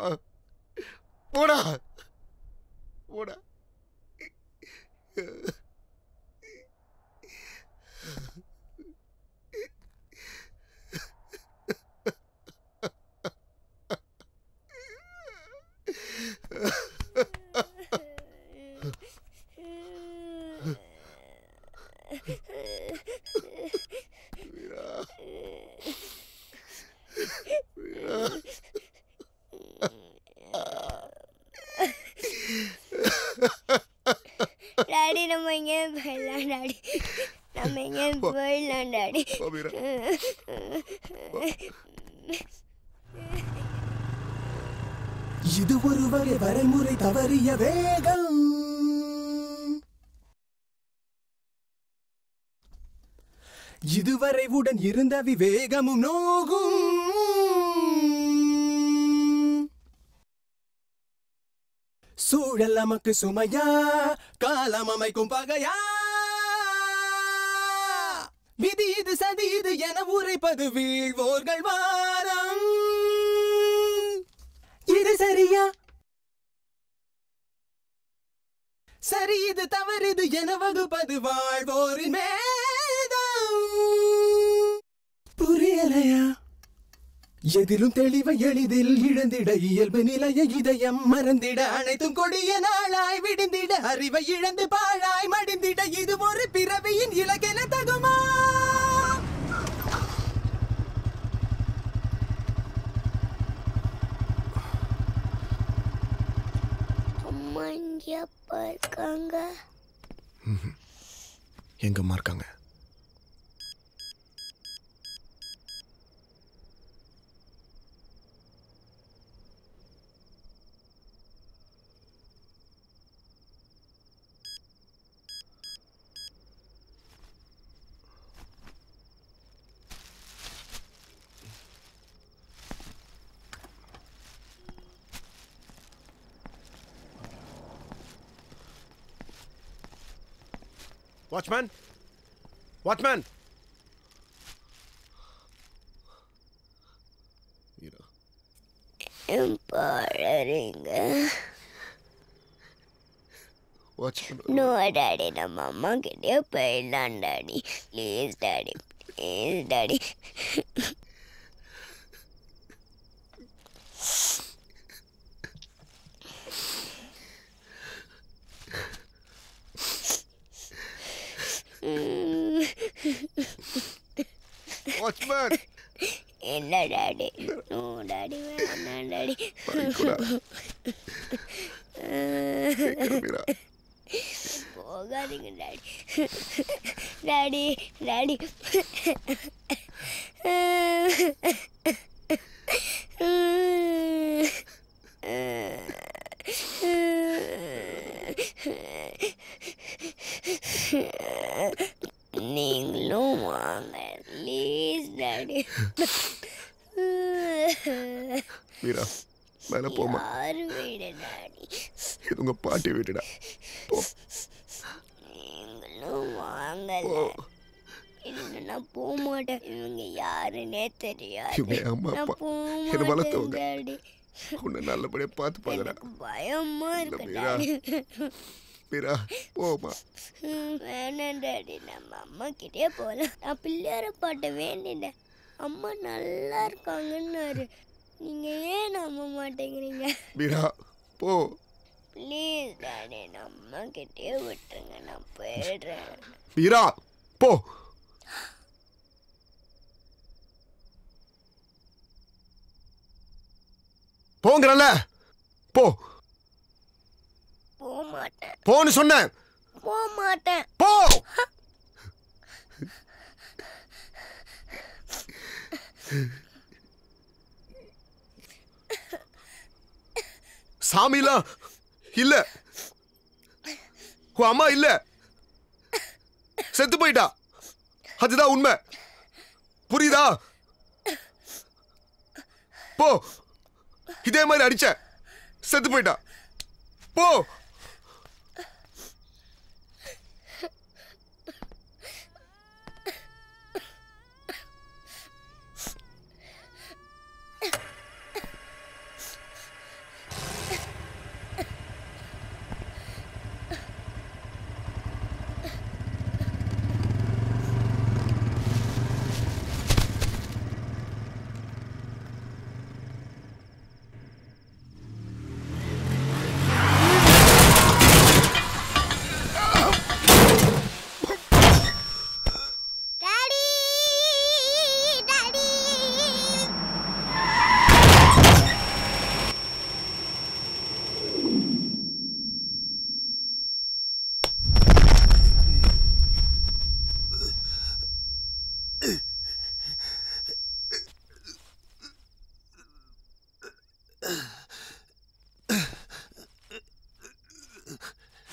போடா. போடா. டாடி நம்ம எங்கே போயிடலாம் டாடி. நம்ம எங்கே போயிடலாம் டாடி. இது ஒரு வகை வரைமுறை தவறிய வேகம். இதுவரை உடன் இருந்த விவேகமும் நோகும். சூழல் நமக்கு சுமையா காலம் அமைக்கும் பகையா? விதி இது சதி இது என உரைப்பது வீழ்வோர்கள் வாரம். இது சரியா? சரி இது தவறு இது என வகுப்பது வாழ்வோரின் மேல். புரியலையா எதிலும் தெளிவை எளிதில் இழந்திட இயல்பு நிலைய இதயம் மறந்திட அனைத்தும் கொடிய நாளாய் விடுந்திட அறிவை இழந்து பாழாய் மடிந்திட இது ஒரு பிறவியின் இலக்கென தகுமா? அம்மா இங்கே அப்பா இருக்காங்க. எங்கம்மா இருக்காங்க? வாட்ச்மேன் வாட்ச்மேன் என் பாழறீங்க வாட்ச்மேன் நோ டாடி நம்ம அம்மா கிட்டே போயிடலாம் daddy please daddy please daddy watchman என்ன டாடி நோ டாடி வேணாம் டாடி போகாதீங்க டாடி டாடி டாடி நீங்களும் வாங்க ப்ளீஸ் டாடி வீரா மேல போமா யாரு வீடு டாடி இது உங்க பாட்டி வீடுடா போ நீங்களும் வாங்கல இல்லைன்னா போக மாட்டேன் இவங்க யாருன்னே தெரியாது என்ன வளர்த்தவங்க. உன்னை நல்லபடியா பார்த்து பாக்குறா பயமா இருக்கு மீரா. போமா வேணாம் டாடி. நம்ம அம்மா கிட்டே போகலாம் நான் பிள்ளையார பாட்ட வேண்டினேன். அம்மா நல்லா இருக்காங்கன்னாரு. நீங்க ஏன் நம்ப மாட்டேங்கிறீங்க? வீரா போ. Please daddy. நம்ம கிட்டே விட்டுருங்க. நான் போயிடுறேன். வீரா போ. போங்கறல போ. போக மாட்டேன் போன்னு சொன்னேன். போக மாட்டேன் போ. சாமிலாம் இல்ல. உன் அம்மா இல்ல. செத்து போயிட்டா. அதுதான் உண்மை. புரியுதா? போ. இதே மாதிரி அடிச்ச செத்து போயிட்டா போ.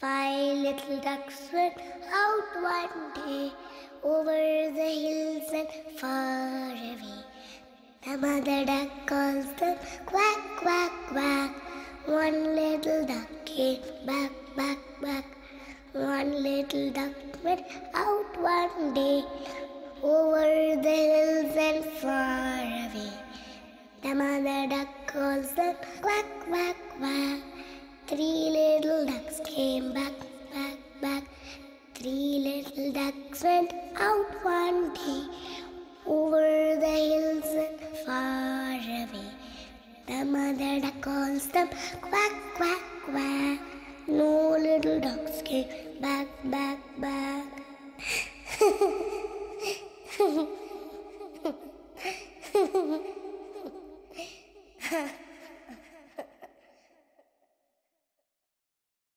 Five little ducks went out one day over the hills and far away. The mother duck calls them quack, quack, quack. One little duck came back, back, back. One little duck went out one day over the hills and far away. The mother duck calls them quack, quack, quack. Three little ducks came back, back, back. Three little ducks went out one day over the hills and far away. The mother duck calls them quack, quack, quack. No little ducks came back, back, back.